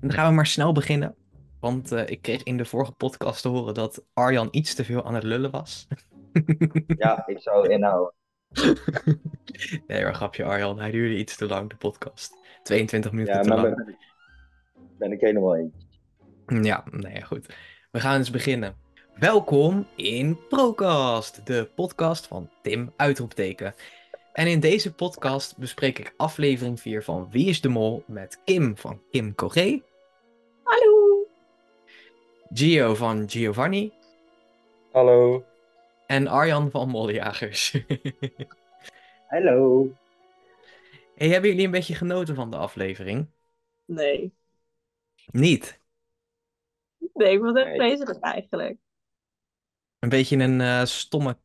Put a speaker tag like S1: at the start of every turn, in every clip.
S1: Dan gaan we maar snel beginnen. Want eh, ik kreeg in de vorige podcast te horen dat Arjan iets te veel aan het lullen was.
S2: Ja, ik zou inhouden.
S1: Nee, maar grapje Arjan. Hij duurde iets te lang, de podcast. 22 minuten
S2: Ja,
S1: te
S2: maar
S1: lang.
S2: ben, ben ik helemaal eens.
S1: Ja, nee, goed. We gaan eens beginnen. Welkom in Procast, de podcast van Tim Uitroepteken. En in deze podcast bespreek ik aflevering 4 van Wie is de Mol met Kim van Kim Coré,
S3: Hallo.
S1: Gio van Giovanni
S2: Hallo.
S1: en Arjan van Mollejagers.
S2: Hallo.
S1: hey, hebben jullie een beetje genoten van de aflevering?
S3: Nee.
S1: Niet.
S3: Nee, ik vond het echt
S2: Nee.
S3: vreselijk eigenlijk.
S1: Een beetje een eh, stomme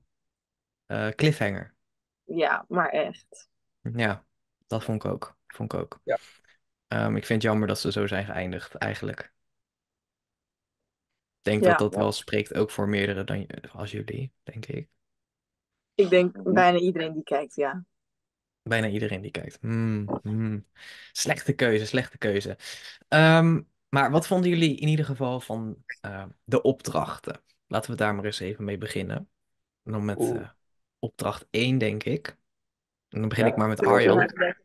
S1: eh, cliffhanger.
S3: Ja, maar echt.
S1: Ja, dat vond ik ook. Vond ik ook.
S2: Ja.
S1: Ehm, ik vind het jammer dat ze zo zijn geëindigd, eigenlijk. Ik denk
S3: Ja.
S1: dat dat
S2: Ja.
S1: wel spreekt ook voor meerdere dan als jullie, denk ik.
S3: Ik denk bijna iedereen die kijkt, ja.
S1: Bijna iedereen die kijkt. Hmm, hmm. Slechte keuze, slechte keuze. Ehm, maar wat vonden jullie in ieder geval van eh, de opdrachten? Laten we daar maar eens even mee beginnen. En dan met eh, opdracht 1, denk ik. En dan begin
S2: Ja,
S1: ik maar met Arjan.
S2: leuk.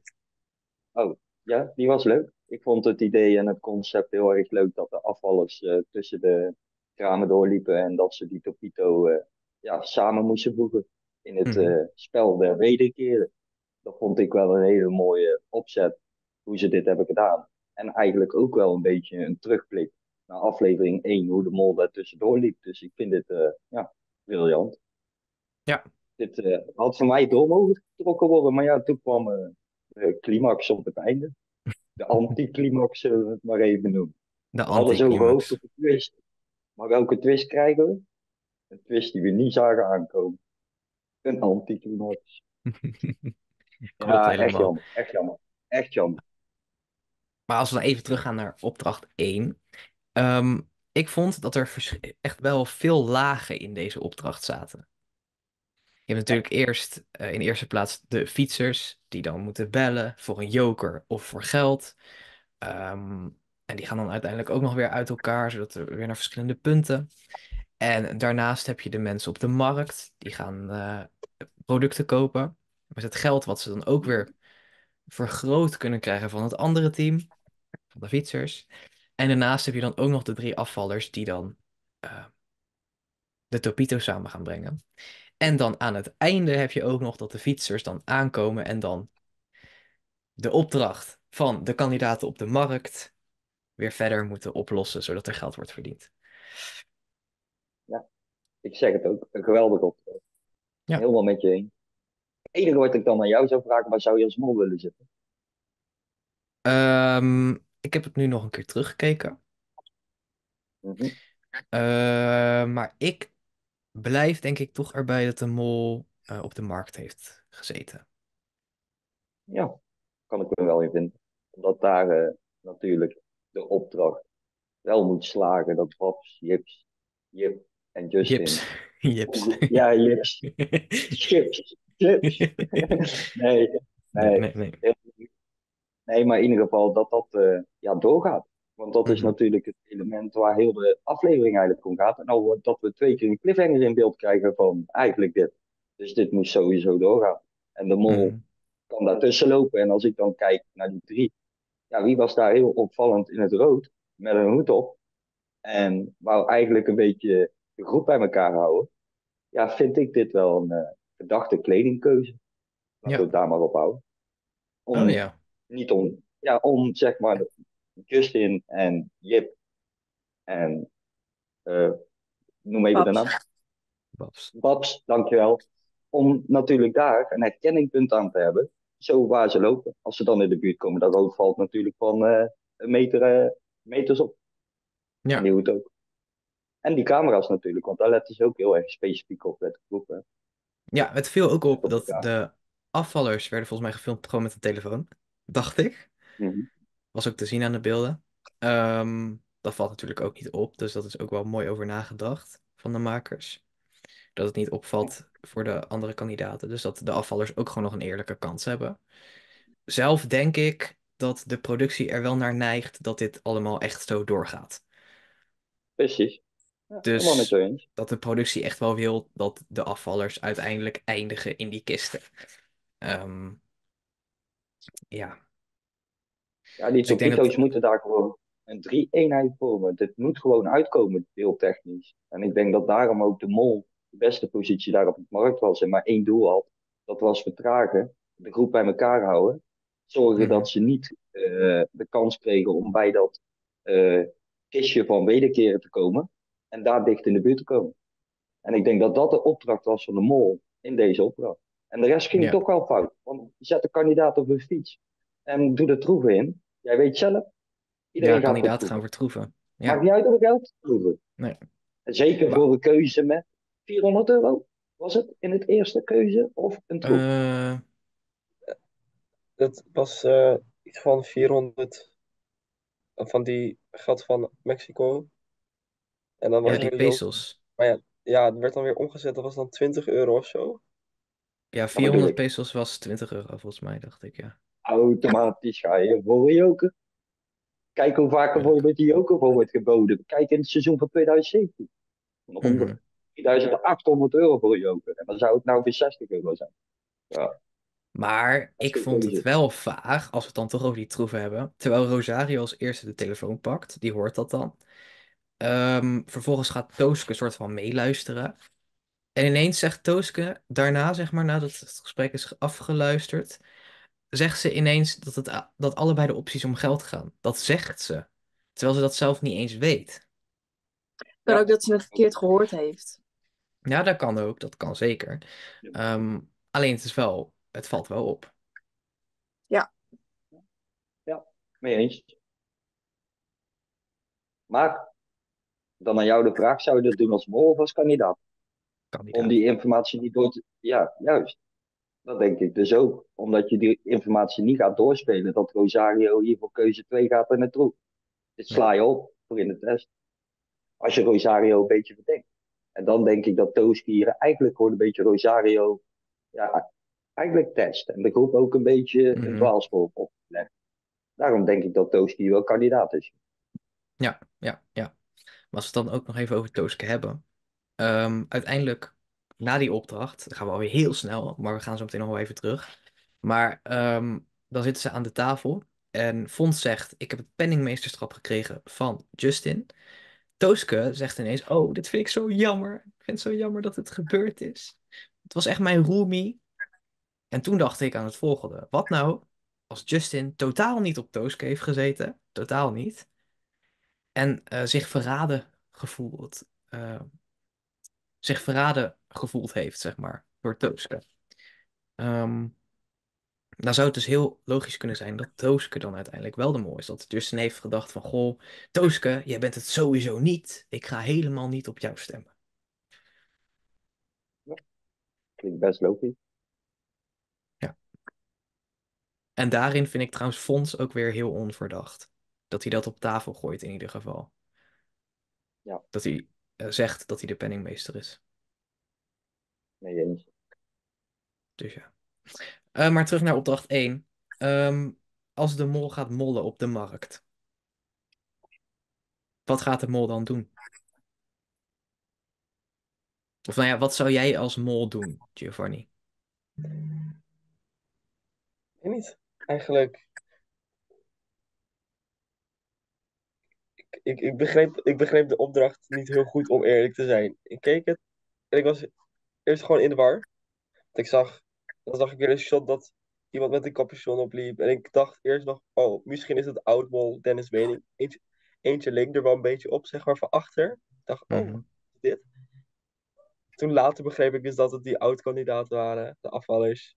S2: Ja, die was leuk. Ik vond het idee en het concept heel erg leuk dat de afvallers eh, tussen de kramen doorliepen en dat ze die Topito eh, ja, samen moesten voegen in het
S1: Mhm.
S2: eh, spel der wederkeren. Dat vond ik wel een hele mooie opzet hoe ze dit hebben gedaan. En eigenlijk ook wel een beetje een terugblik naar aflevering 1, hoe de mol daar tussendoor liep. Dus ik vind dit eh, ja, briljant.
S1: Ja.
S2: Dit had voor mij door mogen getrokken worden, maar ja, toen kwam de climax op het einde. De anticlimax, zullen we het maar even noemen.
S1: De
S2: We hadden zo gehoopt
S1: anticlimax.
S2: op een twist. Maar welke twist krijgen we? Een twist die we niet zagen aankomen. Een anticlimax. Ja, echt jammer. Echt jammer. Echt jammer.
S1: Maar als we dan even teruggaan naar opdracht 1. ehm, ik vond dat er echt wel veel lagen in deze opdracht zaten. Je hebt natuurlijk eerst eh, in eerste plaats de fietsers, die dan moeten bellen voor een joker of voor geld. Ehm, en die gaan dan uiteindelijk ook nog weer uit elkaar, zodat er weer naar verschillende punten. En daarnaast heb je de mensen op de markt, die gaan eh, producten kopen. Met het geld wat ze dan ook weer vergroot kunnen krijgen van het andere team, van de fietsers. En daarnaast heb je dan ook nog de drie afvallers die dan eh, de Topito samen gaan brengen. En dan aan het einde heb je ook nog dat de fietsers dan aankomen en dan de opdracht van de kandidaten op de markt weer verder moeten oplossen, zodat er geld wordt verdiend.
S2: Ik zeg het ook. Een geweldig opdracht.
S1: Ja.
S2: Helemaal met je eens. Het enige wat ik dan aan jou zou vragen, waar zou je als mol willen zitten?
S1: Ehm, ik heb het nu nog een keer teruggekeken.
S2: Mhm.
S1: Eh, maar ik blijf denk ik toch erbij dat de mol eh, op de markt heeft gezeten.
S2: Ja, kan ik me wel in vinden. Omdat daar eh, natuurlijk de opdracht wel moet slagen dat Babs, Jips, Jip en Justin...
S1: Jips. Jips.
S2: Ja, Jips. Chips. nee,
S1: Nee,
S2: nee.
S1: nee,
S2: maar in ieder geval dat dat eh, ja, doorgaat. Want dat is
S1: Mhm.
S2: natuurlijk het element waar heel de aflevering eigenlijk om gaat. En al wordt dat we twee keer een cliffhanger in beeld krijgen van eigenlijk dit. Dus dit moest sowieso doorgaan. En de mol
S1: Mhm.
S2: kan daartussen lopen. En als ik dan kijk naar die drie. Ja, wie was daar heel opvallend in het rood? Met een hoed op. En wou eigenlijk een beetje de groep bij elkaar houden. Ja, vind ik dit wel een eh, verdachte kledingkeuze. Laten
S1: Ja.
S2: we het daar maar op houden. Om,
S1: Oh ja.
S2: Niet om, ja, om zeg maar de- Justin en Jip en eh, noem even de naam.
S1: Babs.
S2: Babs, dankjewel. Om natuurlijk daar een herkenningpunt aan te hebben. Zo waar ze lopen. Als ze dan in de buurt komen, dat rood valt natuurlijk van een meter, eh, meters op.
S1: Ja.
S2: Die hoed ook. En die camera's natuurlijk, want daar letten ze ook heel erg specifiek op met de groep. hè.
S1: Ja, het viel ook op dat
S2: Ja.
S1: de afvallers werden volgens mij gefilmd gewoon met een telefoon. Dacht ik.
S2: Mhm.
S1: Was ook te zien aan de beelden. Ehm, dat valt natuurlijk ook niet op, dus dat is ook wel mooi over nagedacht van de makers. Dat het niet opvalt voor de andere kandidaten. Dus dat de afvallers ook gewoon nog een eerlijke kans hebben. Zelf denk ik dat de productie er wel naar neigt dat dit allemaal echt zo doorgaat.
S2: Precies. Ja,
S1: Dus-. Dat de productie echt wel wil dat de afvallers uiteindelijk eindigen in die kisten. Ehm, ja,
S2: Ja, die
S1: Dus dat-
S2: moeten daar gewoon een drie-eenheid vormen. Dit moet gewoon uitkomen, beeldtechnisch. En ik denk dat daarom ook de mol de beste positie daar op de markt was en maar één doel had. Dat was vertragen, de groep bij elkaar houden. Zorgen
S1: Mhm.
S2: dat ze niet eh, de kans kregen om bij dat eh, kistje van wederkeren te komen. En daar dicht in de buurt te komen. En ik denk dat dat de opdracht was van de mol in deze opdracht. En de rest ging
S1: Ja.
S2: toch wel fout. Want je zet de kandidaat op een fiets en doe de troeven in. Jij weet zelf, iedereen
S1: ja
S2: gaat troeven.
S1: gaan vertroeven.
S2: Maakt
S1: Ja,
S2: niet uit of geld troeven.
S1: Nee.
S2: Zeker voor een keuze met 400 euro. Was het in het eerste keuze of een troef?
S1: Eh,
S4: Dat was eh, iets van 400 van die gat van Mexico. En dan was
S1: ja,
S4: er
S1: die pesos.
S4: Maar ja, ja, het werd dan weer omgezet. Dat was dan 20 euro of zo.
S1: Ja,
S2: bedoel
S1: 400
S2: ik.
S1: pesos was 20 euro volgens mij, dacht ik, ja.
S2: Automatisch ga je voor joker. Kijk hoe vaak er voor je met die joker voor wordt geboden. Kijk in het seizoen van 2017. Nog
S1: Mhm.
S2: 100 3800 euro voor een joker. En dan zou het nou weer 60 euro zijn. Ja,
S1: Maar ik vond het wel vaag, als we het dan toch over die troeven hebben. Terwijl Rosario als eerste de telefoon pakt, die hoort dat dan. Ehm, vervolgens gaat Tooske een soort van meeluisteren. En ineens zegt Tooske, daarna zeg maar, nadat het gesprek is afgeluisterd, zegt ze ineens dat, het, dat allebei de opties om geld gaan. Dat zegt ze. Terwijl ze dat zelf niet eens weet.
S2: Ja.
S3: ook dat ze het verkeerd gehoord heeft.
S1: Ja, dat kan ook, dat kan zeker.
S2: Ja.
S1: Ehm, alleen het is wel, het valt wel op.
S2: mee eens. Maar, dan aan jou de vraag, zou je dat doen als mol of als kandidaat?
S1: Kandidaat.
S2: Om die informatie niet door te... Ja, juist. Dat denk ik dus ook. Omdat je die informatie niet gaat doorspelen, dat Rosario hier voor keuze 2 gaat en het troep. Dit sla je op voor in de test. Als je Rosario een beetje bedenkt. En dan denk ik dat Tooski hier eigenlijk gewoon een beetje Rosario, ja, eigenlijk test. En de groep ook een beetje
S1: Mhm.
S2: een dwaalspoor oplegt. Daarom denk ik dat Tooski wel kandidaat is.
S1: Ja, ja, ja. Maar als we het dan ook nog even over Tooske hebben. Ehm, uiteindelijk, na die opdracht, gaan we alweer heel snel, maar we gaan zo meteen nog wel even terug. Maar ehm, dan zitten ze aan de tafel en Fons zegt, ik heb het penningmeesterschap gekregen van Justin. Tooske zegt ineens, oh, dit vind ik zo jammer. Ik vind het zo jammer dat het gebeurd is. Het was echt mijn roomie. En toen dacht ik aan het volgende. Wat nou als Justin totaal niet op Tooske heeft gezeten? Totaal niet en eh, zich verraden gevoeld, eh, zich verraden gevoeld heeft, zeg maar, door Tooske. Ehm, dan zou het dus heel logisch kunnen zijn dat Tooske dan uiteindelijk wel de mol is. Dat Justin heeft gedacht van, goh, Tooske, jij bent het sowieso niet. Ik ga helemaal niet op jou stemmen.
S2: Klinkt best logisch.
S1: En daarin vind ik trouwens Fons ook weer heel onverdacht. Dat hij dat op tafel gooit in ieder geval.
S2: Ja.
S1: Dat hij eh, zegt dat hij de penningmeester is.
S2: Mee eens.
S1: Dus ja. Eh, maar terug naar opdracht 1. Ehm, als de mol gaat mollen op de markt. Wat gaat de mol dan doen? Of nou ja, wat zou jij als mol doen, Giovanni?
S4: Ik niet. Eigenlijk. Ik, ik, ik, begreep, ik begreep de opdracht niet heel goed, om eerlijk te zijn. Ik keek het en ik was eerst gewoon in de war. Want ik zag, dan zag ik weer een shot dat iemand met een capuchon opliep. En ik dacht eerst nog, oh, misschien is het oudmol Dennis Wening. Eentje, eentje leek er wel een beetje op, zeg maar, van achter. Ik dacht, oh,
S1: Mhm.
S4: dit? Toen later begreep ik dus dat het die oud-kandidaten waren, de afvallers.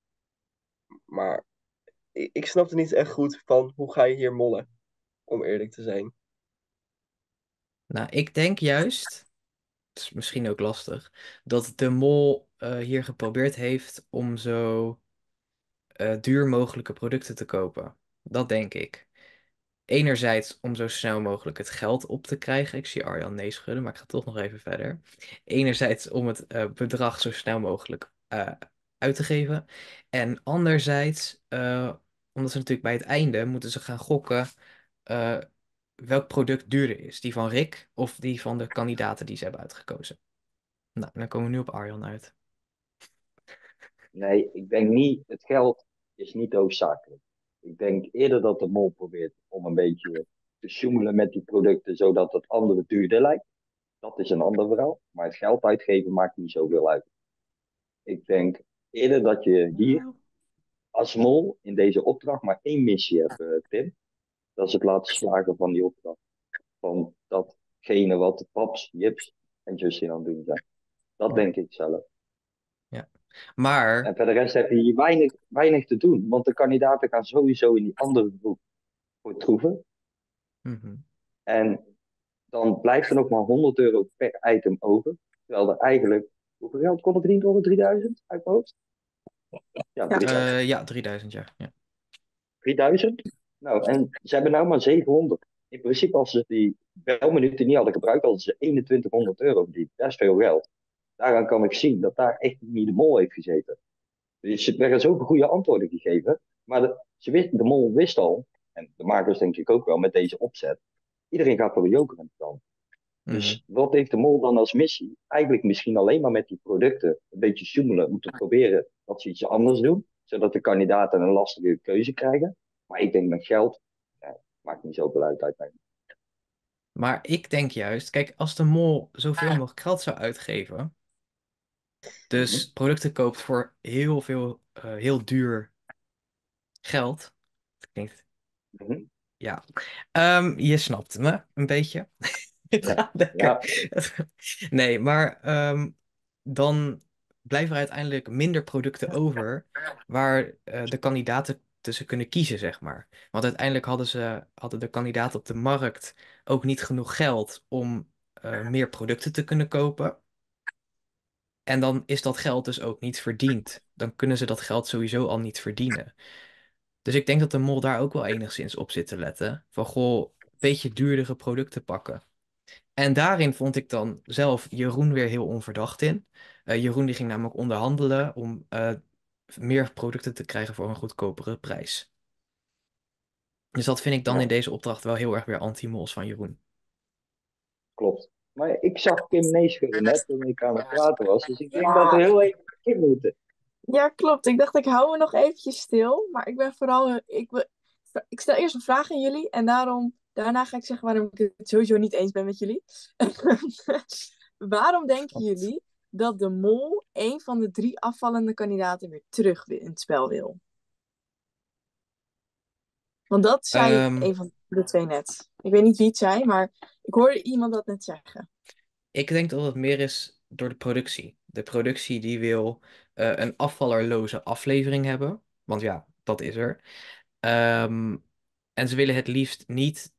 S4: Maar ik, ik snapte niet echt goed van hoe ga je hier mollen, om eerlijk te zijn.
S1: Nou, ik denk juist, het is misschien ook lastig, dat de mol eh, hier geprobeerd heeft om zo eh, duur mogelijke producten te kopen. Dat denk ik. Enerzijds om zo snel mogelijk het geld op te krijgen. Ik zie Arjan nee schudden, maar ik ga toch nog even verder. Enerzijds om het eh, bedrag zo snel mogelijk uit te geven. En anderzijds omdat ze natuurlijk bij het einde moeten ze gaan gokken welk product duurder is. Die van Rick of die van de kandidaten die ze hebben uitgekozen. Nou, dan komen we nu op Arjan uit.
S2: Nee, ik denk niet, het geld is niet hoofdzakelijk. Ik denk eerder dat de mol probeert om een beetje te sjoemelen met die producten, zodat het andere duurder lijkt. Dat is een ander verhaal. Maar het geld uitgeven maakt niet zoveel uit. Ik denk eerder dat je hier als mol in deze opdracht maar één missie hebt, eh, Tim. Dat is het laten slagen van die opdracht. Van datgene wat de paps, jips en Justin aan het doen zijn. Dat denk ik zelf.
S1: Maar,
S2: En verder rest heb je hier weinig, weinig te doen. Want de kandidaten gaan sowieso in die andere groep voor troeven.
S1: mhm.
S2: En dan blijft er nog maar 100 euro per item over. Terwijl er eigenlijk, hoeveel geld kon er verdiend worden? 3000 uit mijn hoofd? Ja,
S3: Ja.
S2: 3000.
S1: Eh, ja, 3000. Ja.
S2: 3000? Nou, en ze hebben nou maar 700. In principe, als ze die belminuten niet hadden gebruikt, hadden ze 2100 euro verdiend. Dat is veel geld. Daaraan kan ik zien dat daar echt niet de mol heeft gezeten. Dus er werden zoveel goede antwoorden gegeven. Maar de, ze wist, de mol wist al, en de makers denk ik ook wel met deze opzet, iedereen gaat voor de joker aan de kant.
S1: Mhm.
S2: Dus wat heeft de mol dan als missie? Eigenlijk misschien alleen maar met die producten een beetje sjoemelen om te proberen dat ze iets anders doen, zodat de kandidaten een lastige keuze krijgen. Maar ik denk met geld, ja, maakt niet zoveel uit uiteindelijk.
S1: Maar ik denk juist, kijk, als de mol zoveel mogelijk geld zou uitgeven, dus producten koopt voor heel veel, eh, heel duur geld. Klinkt,
S2: Mhm.
S1: ja. Ehm, je snapt me een beetje.
S2: Ja.
S1: Nee, maar ehm, dan blijven er uiteindelijk minder producten over waar eh, de kandidaten tussen kunnen kiezen, zeg maar. Want uiteindelijk hadden ze, hadden de kandidaten op de markt ook niet genoeg geld om eh, meer producten te kunnen kopen. En dan is dat geld dus ook niet verdiend. Dan kunnen ze dat geld sowieso al niet verdienen. Dus ik denk dat de mol daar ook wel enigszins op zit te letten. Van goh, een beetje duurdere producten pakken. En daarin vond ik dan zelf Jeroen weer heel onverdacht in. Eh, Jeroen die ging namelijk onderhandelen om eh, meer producten te krijgen voor een goedkopere prijs. Dus dat vind ik dan
S2: Ja.
S1: in deze opdracht wel heel erg weer anti-mols van Jeroen.
S2: Klopt. Maar ik zag Kim neeschudden net toen ik aan het praten was. Dus ik denk dat we heel even naar Kim moeten.
S3: Ja, klopt. Ik dacht, ik hou me nog eventjes stil. Maar ik ben vooral... Ik, be- ik stel eerst een vraag aan jullie. En daarom, daarna ga ik zeggen waarom ik het sowieso niet eens ben met jullie. waarom denken jullie dat de mol een van de drie afvallende kandidaten weer terug in het spel wil? Want dat zei
S1: Ehm.
S3: een van de twee net. Ik weet niet wie het zei, maar ik hoorde iemand dat net zeggen.
S1: Ik denk dat het meer is door de productie. De productie die wil eh, een afvallerloze aflevering hebben. Want ja, dat is er. Ehm, en ze willen het liefst niet.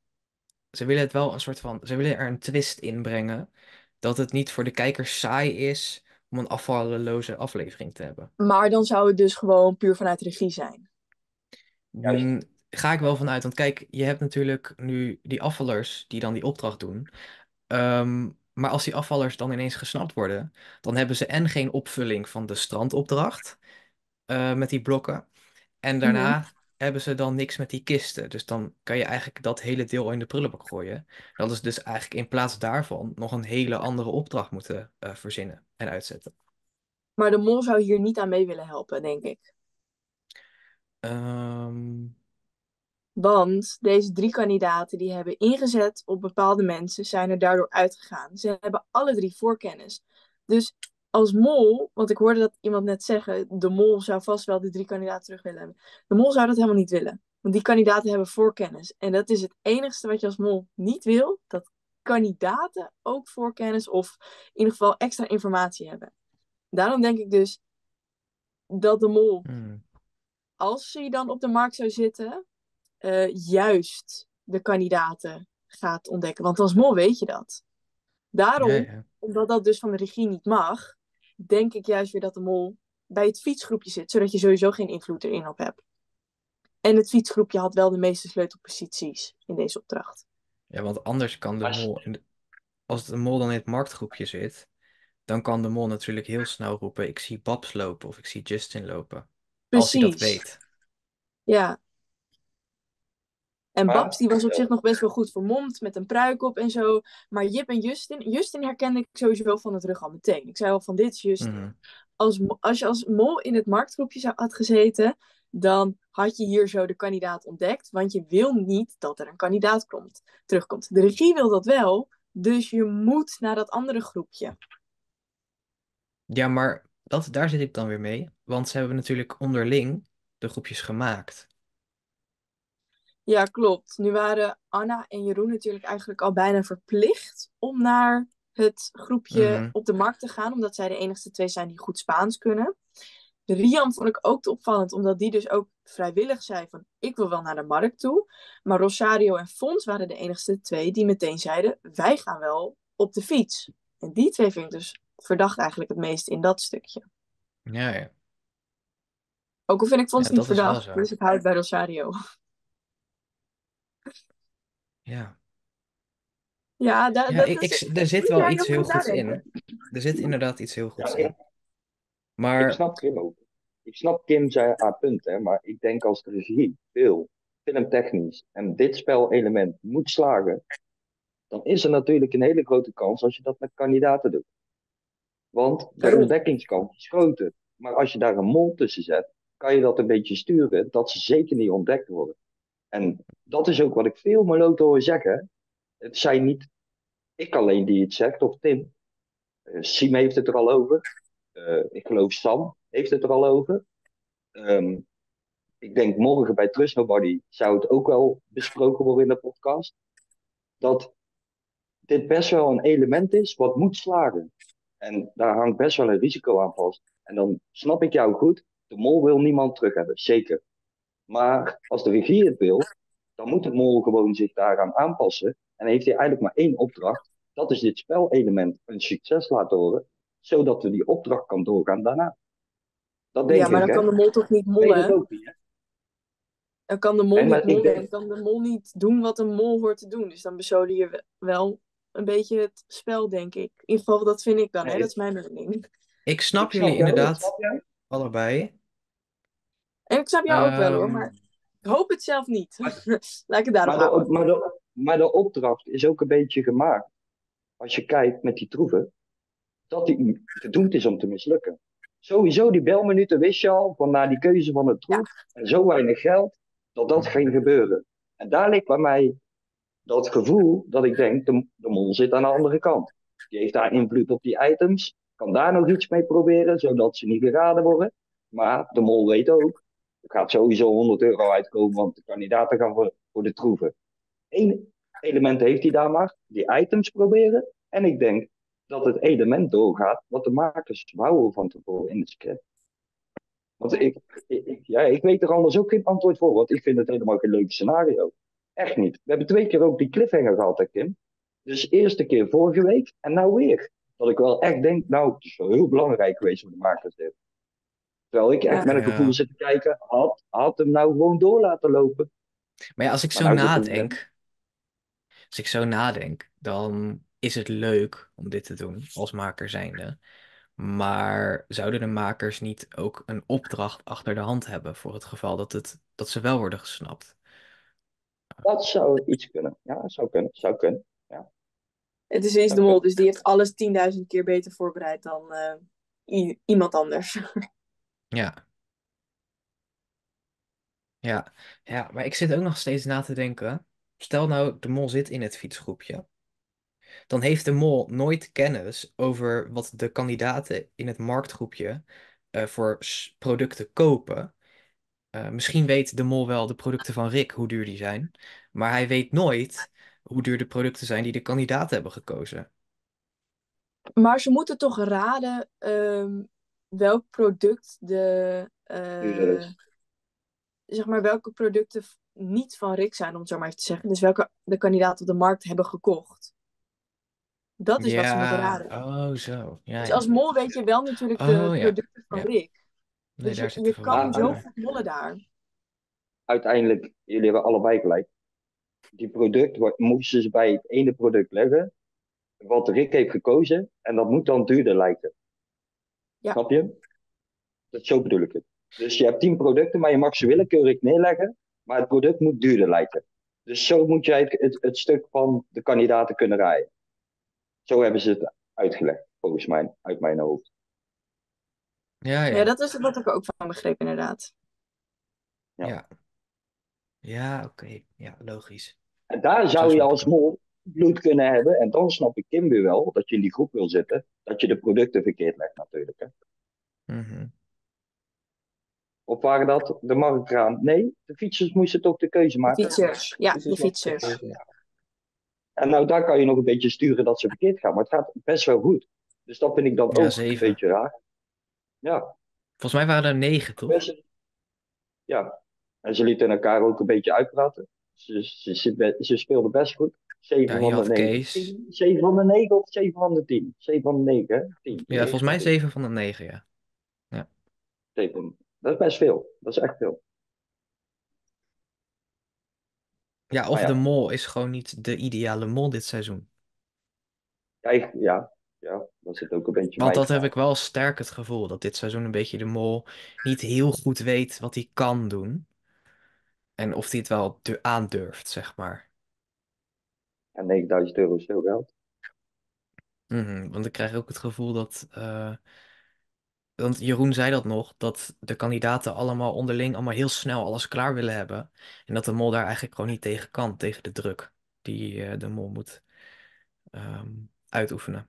S1: Ze willen het wel een soort van. Ze willen er een twist in brengen. Dat het niet voor de kijkers saai is om een afvallerloze aflevering te hebben.
S3: Maar dan zou het dus gewoon puur vanuit regie zijn.
S1: Mm, ga ik wel vanuit. Want kijk, je hebt natuurlijk nu die afvallers die dan die opdracht doen. Ehm, maar als die afvallers dan ineens gesnapt worden, dan hebben ze en geen opvulling van de strandopdracht eh, met die blokken. En daarna hebben ze dan niks met die kisten. Dus dan kan je eigenlijk dat hele deel in de prullenbak gooien. Dat is dus eigenlijk in plaats daarvan nog een hele andere opdracht moeten eh, verzinnen en uitzetten.
S3: Maar de mol zou hier niet aan mee willen helpen, denk ik.
S1: Ehm,
S3: Want deze drie kandidaten die hebben ingezet op bepaalde mensen, zijn er daardoor uitgegaan. Ze hebben alle drie voorkennis. Dus als mol, want ik hoorde dat iemand net zeggen, de mol zou vast wel de drie kandidaten terug willen hebben. De mol zou dat helemaal niet willen. Want die kandidaten hebben voorkennis. En dat is het enigste wat je als mol niet wil, dat kandidaten ook voorkennis of in ieder geval extra informatie hebben. Daarom denk ik dus dat de mol
S1: hmm.
S3: als hij dan op de markt zou zitten, eh, juist de kandidaten gaat ontdekken. Want als mol weet je dat. Daarom,
S1: Ja, ja.
S3: omdat dat dus van de regie niet mag, denk ik juist weer dat de mol bij het fietsgroepje zit, zodat je sowieso geen invloed erin op hebt. En het fietsgroepje had wel de meeste sleutelposities in deze opdracht.
S1: Ja, want anders kan de mol, in de- als de mol dan in het marktgroepje zit, dan kan de mol natuurlijk heel snel roepen: Ik zie Babs lopen of ik zie Justin lopen. Als hij dat
S3: Precies.
S1: weet.
S3: Ja, En
S2: Maar-
S3: Babs die was op zich nog best wel goed vermomd met een pruik op en zo. Maar Jip en Justin, Justin herkende ik sowieso van het rug al meteen. Ik zei al van dit is Justin.
S1: Mhm.
S3: Als, als je als mol in het marktgroepje zou, had gezeten, dan had je hier zo de kandidaat ontdekt. Want je wil niet dat er een kandidaat komt, terugkomt. De regie wil dat wel, dus je moet naar dat andere groepje.
S1: Ja, maar dat, daar zit ik dan weer mee. Want ze hebben natuurlijk onderling de groepjes gemaakt.
S3: Ja, klopt. Nu waren Anna en Jeroen natuurlijk eigenlijk al bijna verplicht om naar het groepje
S1: Mhm.
S3: op de markt te gaan, omdat zij de enigste twee zijn die goed Spaans kunnen. Rian vond ik ook te opvallend, omdat die dus ook vrijwillig zei van ik wil wel naar de markt toe. Maar Rosario en Fons waren de enigste twee die meteen zeiden wij gaan wel op de fiets. En die twee vind ik dus verdacht eigenlijk het meest in dat stukje.
S1: Ja, ja.
S3: Ook al vind ik Fons
S1: Ja,
S3: niet verdacht, dus ik hou het bij Rosario.
S1: Ja,
S3: Ja, da-
S1: ja
S3: dat
S1: ik,
S3: is...
S1: ik, er zit wel iets heel
S3: goed
S1: goeds in. Er zit inderdaad iets heel goeds
S2: Ja,
S1: in.
S2: ik, ik
S1: Maar
S2: snap Kim ook. Ik snap Kim zijn haar punt, hè, maar ik denk als de regie veel filmtechnisch en dit spelelement moet slagen, dan is er natuurlijk een hele grote kans als je dat met kandidaten doet. Want de ontdekkingskans is groter. Maar als je daar een mol tussen zet, kan je dat een beetje sturen dat ze zeker niet ontdekt worden. En dat is ook wat ik veel meloten hoor zeggen. Het zijn niet ik alleen die het zegt, of Tim. Eh Siem heeft het er al over. Eh, ik geloof Sam heeft het er al over. Ehm, ik denk morgen bij Trust Nobody zou het ook wel besproken worden in de podcast. Dat dit best wel een element is wat moet slagen. En daar hangt best wel een risico aan vast. En dan snap ik jou goed. De mol wil niemand terug hebben, zeker. Maar als de regie het wil, dan moet de mol gewoon zich daaraan aanpassen. En heeft hij eigenlijk maar één opdracht. Dat is dit spelelement een succes laten horen. Zodat we die opdracht kan doorgaan daarna. Dat denk
S3: Ja, maar
S2: ik,
S3: dan
S2: hè?
S3: kan de mol toch niet mollen?
S2: niet, hè?
S3: Dan kan de mol niet mollen
S2: denk-
S3: en kan de mol niet doen wat een mol hoort te doen. Dus dan bezoden je we- wel een beetje het spel, denk ik. In ieder geval, dat vind ik dan, hè? Dat is mijn mening.
S1: ik snap
S2: Ik
S1: jullie inderdaad
S2: snap
S1: allebei.
S3: En ik snap jou ook wel hoor, maar ik hoop het zelf niet. Laat ik het daarop
S2: Maar de,
S3: houden.
S2: maar, de, maar de opdracht is ook een beetje gemaakt. Als je kijkt met die troeven. Dat die gedoemd is om te mislukken. Sowieso die belminuten wist je al. Van na die keuze van de troef. En zo weinig geld. Dat dat ging gebeuren. En daar ligt bij mij dat gevoel. Dat ik denk. De, de mol zit aan de andere kant. Die heeft daar invloed op die items. Kan daar nog iets mee proberen. Zodat ze niet geraden worden. Maar de mol weet ook. Gaat sowieso 100 euro uitkomen. Want de kandidaten gaan voor, de troeven. Eén element heeft hij daar maar. Die items proberen. En ik denk dat het element doorgaat. Wat de makers wouden van tevoren in het script. Want ik, ik, ik- ja, ik weet er anders ook geen antwoord voor. Want ik vind het helemaal geen leuk scenario. Echt niet. We hebben twee keer ook die cliffhanger gehad, hè, Kim. Dus eerste keer vorige week en nou weer. Dat ik wel echt denk, nou, het is wel heel belangrijk geweest voor de makers dit. Terwijl ik echt
S3: Ja.
S2: met een
S1: Ja.
S2: gevoel zit te kijken, had, had hem nou gewoon door laten lopen.
S1: Maar ja, als ik zo
S2: nou
S1: nadenk, als ik zo nadenk, dan is het leuk om dit te doen als maker zijnde. Maar zouden de makers niet ook een opdracht achter de hand hebben voor het geval dat, het, dat ze wel worden gesnapt?
S2: Dat zou iets kunnen. Ja, zou kunnen. Zou kunnen.
S3: Het is eens de mol, dus die heeft alles 10.000 keer beter voorbereid dan eh, iemand anders.
S1: Ja. Ja, ja, maar ik zit ook nog steeds na te denken. Stel nou, de mol zit in het fietsgroepje. Dan heeft de mol nooit kennis over wat de kandidaten in het marktgroepje eh, voor producten kopen. Eh, misschien weet de mol wel de producten van Rick, hoe duur die zijn. Maar hij weet nooit hoe duur de producten zijn die de kandidaten hebben gekozen.
S3: Maar ze moeten toch raden ehm, welk product de. eh, zeg maar welke producten niet van Rick zijn, om het zo maar even te zeggen. Dus welke de kandidaten op de markt hebben gekocht. Dat is wat ze moeten raden.
S1: oh zo. Ja,
S3: Dus
S1: ja.
S3: als mol weet je wel natuurlijk de
S1: Oh, ja.
S3: producten van
S1: Ja.
S3: Rick.
S1: Nee,
S3: Dus
S1: daar
S3: je,
S1: zit
S3: je kan zo
S2: bij.
S3: goed mollen daar.
S2: Uiteindelijk, jullie hebben allebei gelijk. Die product moesten ze bij het ene product leggen. Wat Rick heeft gekozen. En dat moet dan duurder lijken.
S3: Ja.
S2: Snap je? Dat, zo bedoel ik het. Dus je hebt tien producten, maar je mag ze willekeurig neerleggen. Maar het product moet duurder lijken. Dus zo moet jij het, het, het stuk van de kandidaten kunnen rijden. Zo hebben ze het uitgelegd, volgens mij, uit mijn hoofd.
S1: Ja,
S3: Ja,
S1: ja.
S3: dat is wat ik ook van begreep, inderdaad.
S2: Ja.
S1: Ja, ja oké. Ja, logisch.
S2: En daar zou
S1: Zo
S2: je als mol bloed kunnen hebben. En dan snap ik Kim weer wel, dat je in die groep wil zitten. Dat je de producten verkeerd legt natuurlijk. Hè.
S1: Mhm.
S2: Of waren dat de marktkraan? Nee, de fietsers moesten toch de keuze
S3: De
S2: maken.
S3: fietsers. Ja,
S4: Dus
S3: de fietsers.
S2: En nou, daar kan je nog een beetje sturen dat ze verkeerd gaan. Maar het gaat best wel goed. Dus dat vind ik dan
S1: Ja,
S2: ook een beetje raar. Ja,
S1: Volgens mij waren er negen, toch?
S2: best, ja. En ze lieten elkaar ook een beetje uitpraten. Ze, ze, ze, ze speelden best goed. 7
S1: Ja, je
S2: van de 9.
S1: Kees.
S2: 7 van de 9 of 7 van de 10? 7 van de 9, hè? 10.
S1: Ja, volgens mij zeven van de negen, ja.
S2: Zeven. Dat is best veel. Dat is echt veel.
S1: Ja, of
S2: ja.
S1: de mol is gewoon niet de ideale mol dit seizoen.
S2: Kijk, ja, ja, dat zit ook een beetje
S1: Want dat heb ik wel sterk het gevoel, dat dit seizoen een beetje de mol niet heel goed weet wat hij kan doen. En of hij het wel du- aandurft, zeg maar.
S2: En 9000 euro is veel geld.
S1: Mhm, Want ik krijg ook het gevoel dat. eh, want Jeroen zei dat nog, dat de kandidaten allemaal onderling allemaal heel snel alles klaar willen hebben. En dat de mol daar eigenlijk gewoon niet tegen kan, tegen de druk die eh, de mol moet ehm, uitoefenen.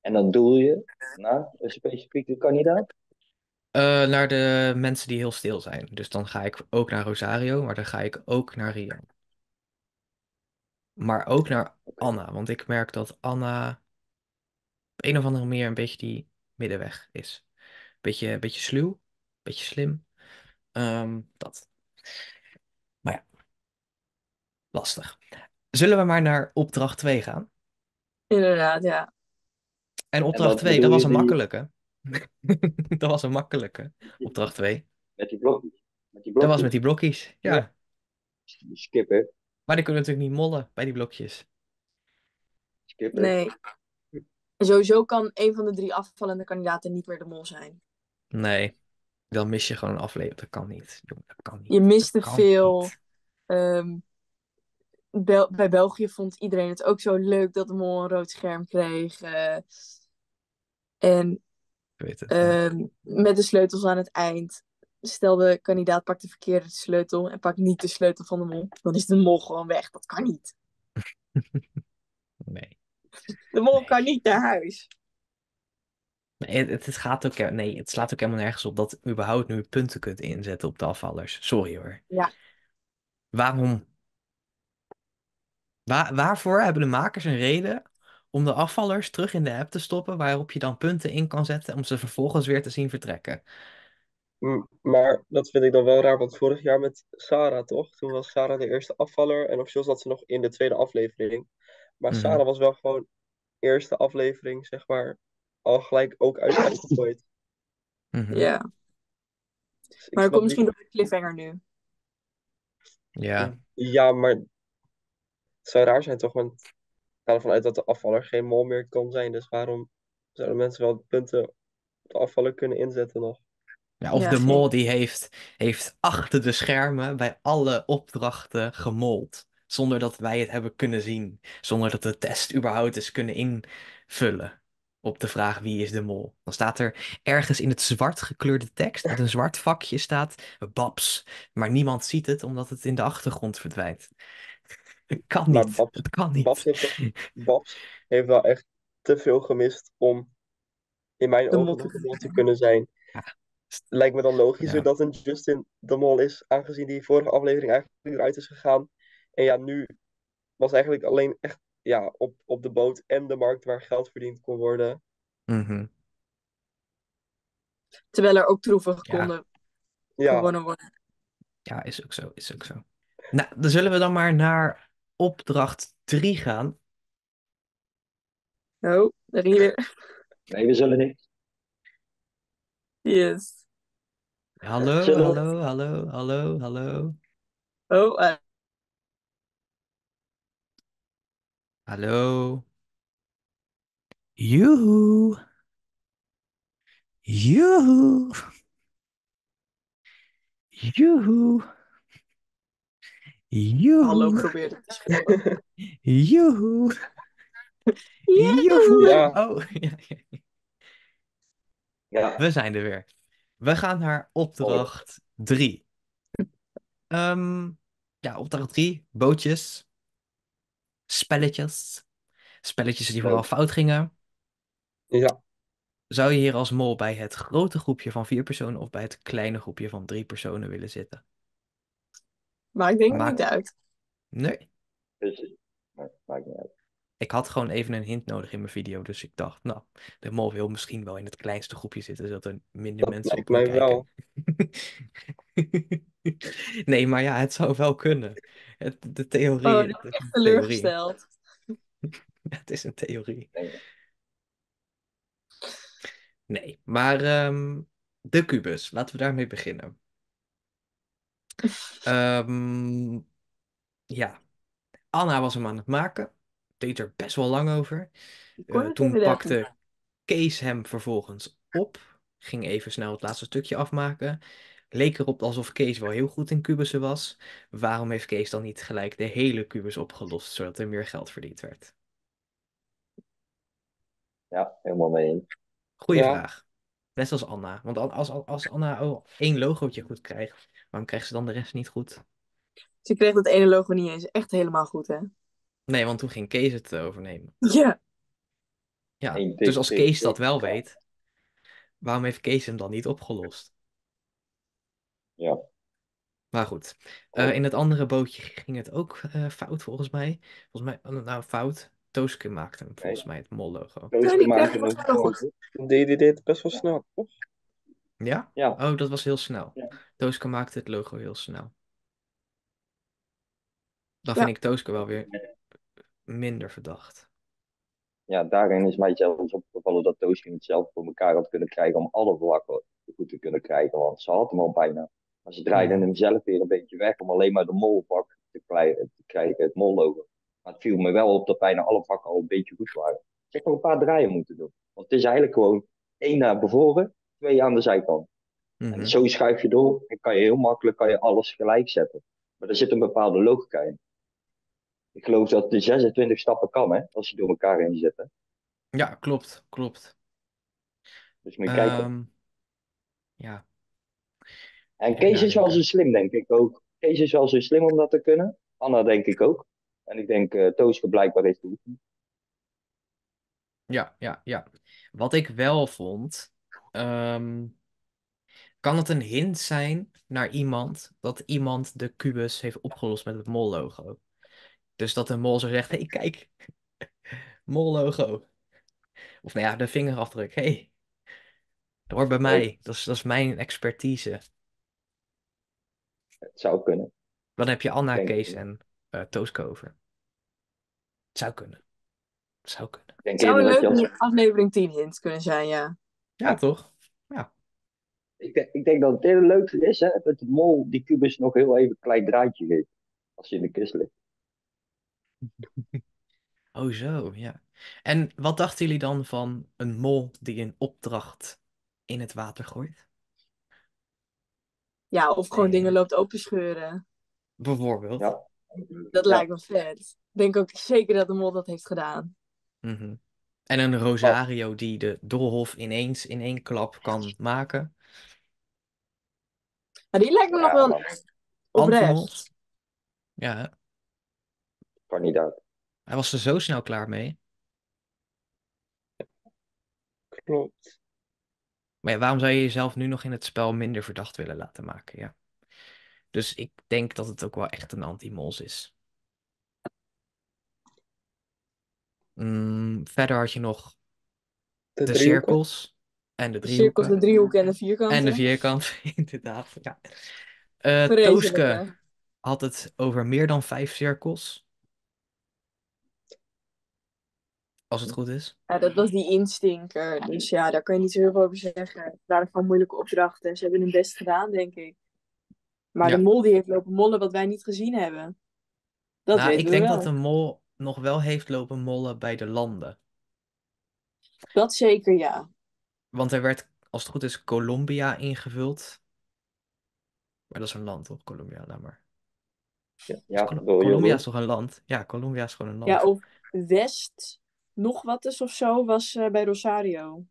S2: En dan doel je naar een specifieke kandidaat.
S1: Eh, naar de mensen die heel stil zijn. Dus dan ga ik ook naar Rosario, maar dan ga ik ook naar Rian. Maar ook naar Anna, want ik merk dat Anna op een of andere manier een beetje die middenweg is. Beetje, beetje sluw, beetje slim. Ehm, dat. Maar ja, lastig. Zullen we maar naar opdracht 2 gaan?
S3: Inderdaad, ja.
S1: En opdracht
S2: wat
S1: 2, dat was een
S2: die-
S1: makkelijke. Dat was een makkelijke. Opdracht 2.
S2: Met die blokjes. Met die
S1: Dat was
S2: blokjes.
S1: met die blokjes. Ja.
S4: Ja.
S2: Skippen.
S1: Maar die kunnen natuurlijk niet mollen bij die blokjes.
S2: Skippen.
S3: Nee. En sowieso kan een van de drie afvallende kandidaten niet meer de mol zijn.
S1: Nee. Dan mis je gewoon een aflevering. Dat kan niet. Jongen, dat kan niet.
S3: Je mist te veel. Ehm, Bel- bij België vond iedereen het ook zo leuk dat de mol een rood scherm kreeg. eh. en
S1: Ik weet het.
S3: ehm, met de sleutels aan het eind. Stel de kandidaat pakt de verkeerde sleutel en pakt niet de sleutel van de mol. Dan is de mol gewoon weg. Dat kan niet.
S1: Nee.
S3: De mol
S1: Nee.
S3: kan niet naar huis.
S1: Nee, het, het gaat ook, nee, het slaat ook helemaal nergens op dat je überhaupt nu punten kunt inzetten op de afvallers. Sorry hoor.
S3: Ja.
S1: Waarom? Wa- waarvoor hebben de makers een reden om de afvallers terug in de app te stoppen, waarop je dan punten in kan zetten om ze vervolgens weer te zien vertrekken?
S4: Maar dat vind ik dan wel raar, want vorig jaar met Sarah toch? Toen was Sarah de eerste afvaller en officieel zat ze nog in de tweede aflevering. Maar
S1: Mhm.
S4: Sarah was wel gewoon eerste aflevering, zeg maar, al gelijk ook uit uitgegooid.
S1: Mhm.
S3: Ja.
S4: Dus ik
S3: Maar er
S4: snap
S3: komt misschien
S4: niet-
S3: nog een cliffhanger nu.
S1: Ja.
S4: Ja, maar het zou raar zijn toch? Want ik ga ervan uit dat de afvaller geen mol meer kan zijn. Dus waarom zouden mensen wel punten op de afvaller kunnen inzetten nog?
S1: Ja, of
S3: Ja,
S1: de mol die heeft, heeft achter de schermen bij alle opdrachten gemold. Zonder dat wij het hebben kunnen zien. Zonder dat de test überhaupt is kunnen invullen. Op de vraag wie is de mol. Dan staat er ergens in het zwart gekleurde tekst. Met een zwart vakje staat Babs. Maar niemand ziet het omdat het in de achtergrond verdwijnt. Het kan
S4: Maar
S1: niet.
S4: Babs-
S1: Het kan niet.
S4: Babs heeft, toch- Babs heeft wel echt te veel gemist om in mijn
S3: De
S4: ogen
S3: te
S4: de mol te
S3: kunnen
S4: kunnen zijn.
S1: Ja.
S4: Lijkt me dan logischer
S1: Ja.
S4: dat een Justin de mol is, aangezien die vorige aflevering eigenlijk eruit is gegaan. En ja, nu was eigenlijk alleen echt ja, op, op de boot en de markt waar geld verdiend kon worden.
S1: Mhm.
S3: Terwijl er ook troeven
S1: Ja.
S3: konden
S4: Ja,
S3: gewonnen worden.
S1: Ja, is ook zo. Is ook zo. Nou, dan zullen we dan maar naar opdracht 3 gaan.
S3: Oh, daar weer.
S2: Nee, we zullen niet.
S3: Yes.
S1: Hallo,
S2: Zullen we-
S1: hallo, hallo, hallo, hallo.
S3: Oh, eh,
S1: Hallo. Joehoe. Joehoe. Joehoe.
S3: Hallo,
S1: Joehoe.
S3: probeer het te schreeuwen.
S1: Joehoe.
S3: Joehoe.
S1: Joehoe.
S4: Ja.
S1: Oh, ja, ja.
S2: Ja,
S1: We zijn er weer. We gaan naar opdracht 3. Ehm, ja, opdracht 3. Bootjes. Spelletjes. Spelletjes die vooral fout gingen.
S4: Ja,
S1: Zou je hier als mol bij het grote groepje van vier personen of bij het kleine groepje van drie personen willen zitten?
S3: Maar ik denk
S1: Maakt-
S3: niet uit.
S1: Nee.
S2: precies. Nee, maakt niet uit.
S1: Ik had gewoon even een hint nodig in mijn video, dus ik dacht, nou, de mol wil misschien wel in het kleinste groepje zitten, zodat er minder
S4: dat
S1: mensen
S4: lijkt
S1: op
S4: mij wel.
S1: Nee, maar ja, het zou wel kunnen. Het, de theorie,
S3: Oh, ben
S1: is
S3: echt
S1: een theorie.
S3: teleurgesteld.
S1: Het is een theorie.
S2: Nee.
S1: Nee, maar ehm, de kubus, laten we daarmee beginnen. Ehm, ja, Anna was hem aan het maken. Deed er best wel lang over. Eh, toen pakte Kees hem vervolgens op. Ging even snel het laatste stukje afmaken. Leek erop alsof Kees wel heel goed in kubussen was. Waarom heeft Kees dan niet gelijk de hele kubus opgelost, zodat er meer geld verdiend werd?
S2: Ja, helemaal mee eens.
S1: Goeie
S4: Ja.
S1: vraag. Net als Anna. Want al- als, als Anna al één logootje goed krijgt, waarom krijgt ze dan de rest niet goed?
S3: Ze kreeg dat ene logo niet eens echt helemaal goed, hè?
S1: Nee, want toen ging Kees het eh, overnemen.
S3: Ja.
S1: Ja, dus als Kees dat wel weet, waarom heeft Kees hem dan niet opgelost?
S2: Ja.
S1: Maar goed, eh, in het andere bootje ging het ook eh, fout volgens mij. Volgens mij, nou fout. Tooske maakte hem volgens mij het mol-logo.
S2: Tooske maakte hem
S4: die deed het best wel snel, toch?
S1: Ja?
S2: Ja,
S1: Oh, dat was heel snel.
S2: Ja.
S1: Tooske maakte het logo heel snel. Dan
S3: Ja.
S1: vind ik Tooske wel weer minder verdacht.
S2: ja, daarin is mij zelfs opgevallen dat Tooske het zelf voor elkaar had kunnen krijgen om alle vlakken goed te kunnen krijgen. Want ze had hem al bijna. Maar ze draaiden
S1: Mhm.
S2: hem zelf weer een beetje weg om alleen maar de molvak te, te krijgen, het mollogo. Maar het viel me wel op dat bijna alle vakken al een beetje goed waren. Ze had nog een paar draaien moeten doen. Want het is eigenlijk gewoon één naar bevoren, twee aan de zijkant.
S1: Mhm.
S2: En zo schuif je door en kan je heel makkelijk kan je alles gelijk zetten. Maar er zit een bepaalde logica in. Ik geloof dat de 26 stappen kan, hè, als je door elkaar heen zet. hè.
S1: Ja, klopt, klopt.
S2: Dus moet je kijken.
S1: Ehm, ja,
S2: En Kees is wel zo slim, denk ik ook. Kees is wel zo slim om dat te kunnen. Anna denk ik ook. En ik denk eh Tooske blijkbaar heeft de oefening.
S1: Ja, ja, ja. Wat ik wel vond, ehm, kan het een hint zijn naar iemand dat iemand de kubus heeft opgelost met het mol-logo? Dus dat de mol zo zegt, hé, hey, kijk, mol-logo. Of nou ja, de vingerafdruk, hé, hey, dat hoort bij mij, dat is, dat is mijn expertise.
S2: Het zou kunnen.
S1: Dan heb je Anna,
S2: Denk
S1: Kees
S2: ik.
S1: en eh Tooske over. Het zou kunnen. Het zou kunnen.
S2: Ik denk
S3: Het zou een leuke
S2: als...
S3: aflevering 10 hint kunnen zijn, ja.
S1: Ja, toch?
S2: ik, denk, ik denk dat het heel leuk is, hè, dat de mol die kubus nog heel even een klein draadje geeft. Als je in de kist ligt.
S1: Oh zo, ja. En wat dachten jullie dan van een mol die een opdracht in het water gooit?
S3: Ja, of gewoon
S1: Nee.
S3: dingen loopt openscheuren.
S1: Bijvoorbeeld.
S2: Ja.
S3: Dat
S2: Ja.
S3: lijkt me vet. Ik denk ook zeker dat de mol dat heeft gedaan.
S1: Mhm. En een Rosario die de Doolhof ineens in één klap kan maken.
S3: Maar die lijkt me nog wel oprecht.
S1: Ja, hè?
S2: kan niet uit.
S1: hij was er zo snel klaar mee.
S4: Klopt.
S1: Maar ja, waarom zou je jezelf nu nog in het spel minder verdacht willen laten maken? Ja. Dus ik denk dat het ook wel echt een anti-mols is. Mm, verder had je nog
S4: De
S1: de
S4: driehoeken.
S1: cirkels en de
S3: De cirkels,
S1: driehoeken.
S3: de driehoeken en de vierkanten.
S1: En de vierkant, inderdaad. Ja. Eh Tooske had het over meer dan vijf cirkels. Als het goed is.
S3: Ja, dat was die instinker. Dus ja, daar kan je niet zo heel veel over zeggen. Het waren gewoon moeilijke opdrachten. Ze hebben hun best gedaan, denk ik. Maar
S1: Ja.
S3: de mol die heeft lopen mollen wat wij niet gezien hebben. Dat
S1: nou,
S3: weten
S1: ik
S3: we
S1: denk
S3: wel.
S1: dat de mol nog wel heeft lopen mollen bij de landen.
S3: Dat zeker, ja.
S1: Want er werd, als het goed is, Colombia ingevuld. Maar dat is een land, toch? Colombia, laat maar.
S2: Ja,
S1: Col-
S2: door
S1: Colombia is toch een land? Ja, Colombia is gewoon een land.
S3: Ja, of West nog wat is of zo was eh, bij Rosario.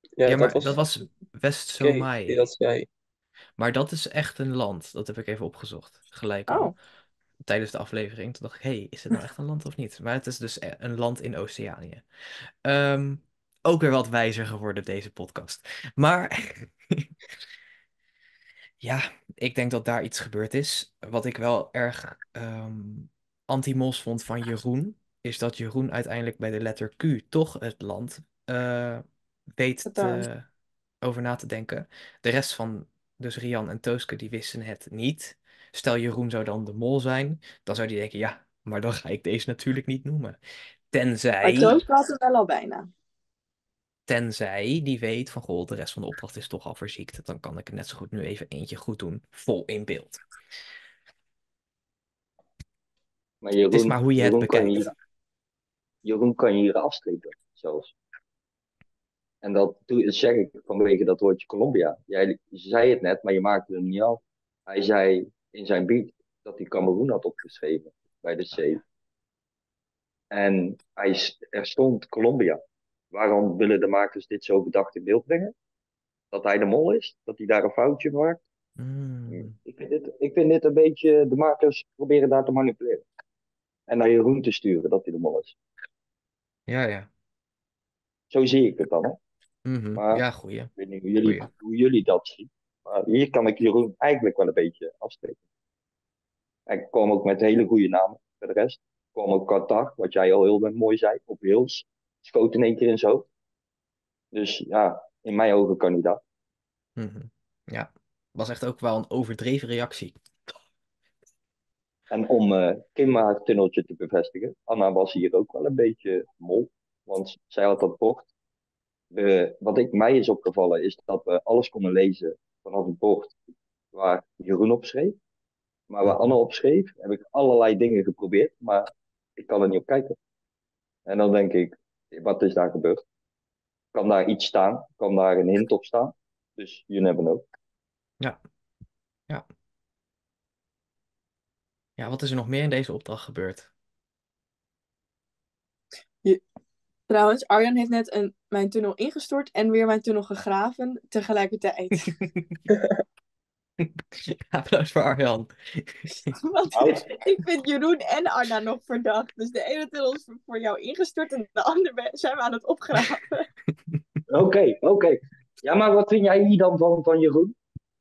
S4: Ja,
S1: Ja, maar
S4: dat was
S1: dat was West Somai.
S4: die dat zei.
S1: Maar dat is echt een land. Dat heb ik even opgezocht. Gelijk al.
S3: Oh,
S1: Tijdens de aflevering. Toen dacht ik, hé, hey, is het nou echt een land of niet? Maar het is dus e- een land in Oceanië. Ehm, ook weer wat wijzer geworden, deze podcast. Maar ja, ik denk dat daar iets gebeurd is. Wat ik wel erg ehm anti-mos vond van Jeroen, is dat Jeroen uiteindelijk bij de letter Q toch het land eh, weet te, over na te denken. De rest van, dus Rian en Tooske, die wisten het niet. Stel Jeroen zou dan de mol zijn, dan zou die denken, ja, maar dan ga ik deze natuurlijk niet noemen.
S3: maar
S1: Tenzij,
S3: Toos had het wel al bijna.
S1: tenzij die weet van, goh, de rest van de opdracht is toch al verziekt. Dan kan ik er net zo goed nu even eentje goed doen, vol in beeld.
S2: Maar
S1: Het is
S2: Jeroen,
S1: maar hoe je het
S2: Jeroen, kan je
S1: bekijkt.
S2: hier, Jeroen kan je hier afstrepen, zelfs. En dat doe- zeg ik vanwege dat woordje Colombia. Jij zei het net, maar je maakte hem niet af. Hij zei in zijn beat dat hij Cameroen had opgeschreven bij de C. En hij, er stond Colombia. Waarom willen de makers dit zo bedacht in beeld brengen? Dat hij de mol is? Dat hij daar een foutje maakt?
S1: Hmm.
S2: Ik vind dit, ik vind dit een beetje, de makers proberen daar te manipuleren. En naar Jeroen te sturen dat hij de mol is.
S1: Ja, ja.
S2: Zo zie ik het dan. Hè?
S1: Mhm.
S2: Maar-
S1: Ja, goeie.
S2: Ik weet niet hoe jullie,
S1: Goeie.
S2: hoe jullie dat zien. Maar hier kan ik Jeroen eigenlijk wel een beetje afsteken. Hij kwam ook met hele goede namen voor de rest. kwam ook Qatar, wat jij al heel mooi zei, op Wales. Schoot in één keer in zijn hoofd. Dus ja, in mijn ogen kandidaat.
S1: Mhm. Ja, was echt ook wel een overdreven reactie.
S2: En om eh Kim tunneltje te bevestigen, Anna was hier ook wel een beetje mol. Want zij had dat bord. Wat ik, mij is opgevallen is dat we alles konden lezen vanaf het bord waar Jeroen op schreef. Maar waar Anna op schreef, heb ik allerlei dingen geprobeerd, maar ik kan er niet op kijken. En dan denk ik, wat is daar gebeurd? Kan daar iets staan? Kan daar een hint op staan? Dus you never know.
S1: Ja, wat is er nog meer in deze opdracht gebeurd?
S3: Trouwens, Arjan heeft net een, mijn tunnel ingestort en weer mijn tunnel gegraven tegelijkertijd.
S1: Applaus voor Arjan.
S3: Want ik vind Jeroen en Arna nog verdacht. Dus de ene tunnel is voor jou ingestort en de andere zijn we aan het opgraven.
S2: Oké, oké. Ja, maar wat vind jij hier dan van, van Jeroen?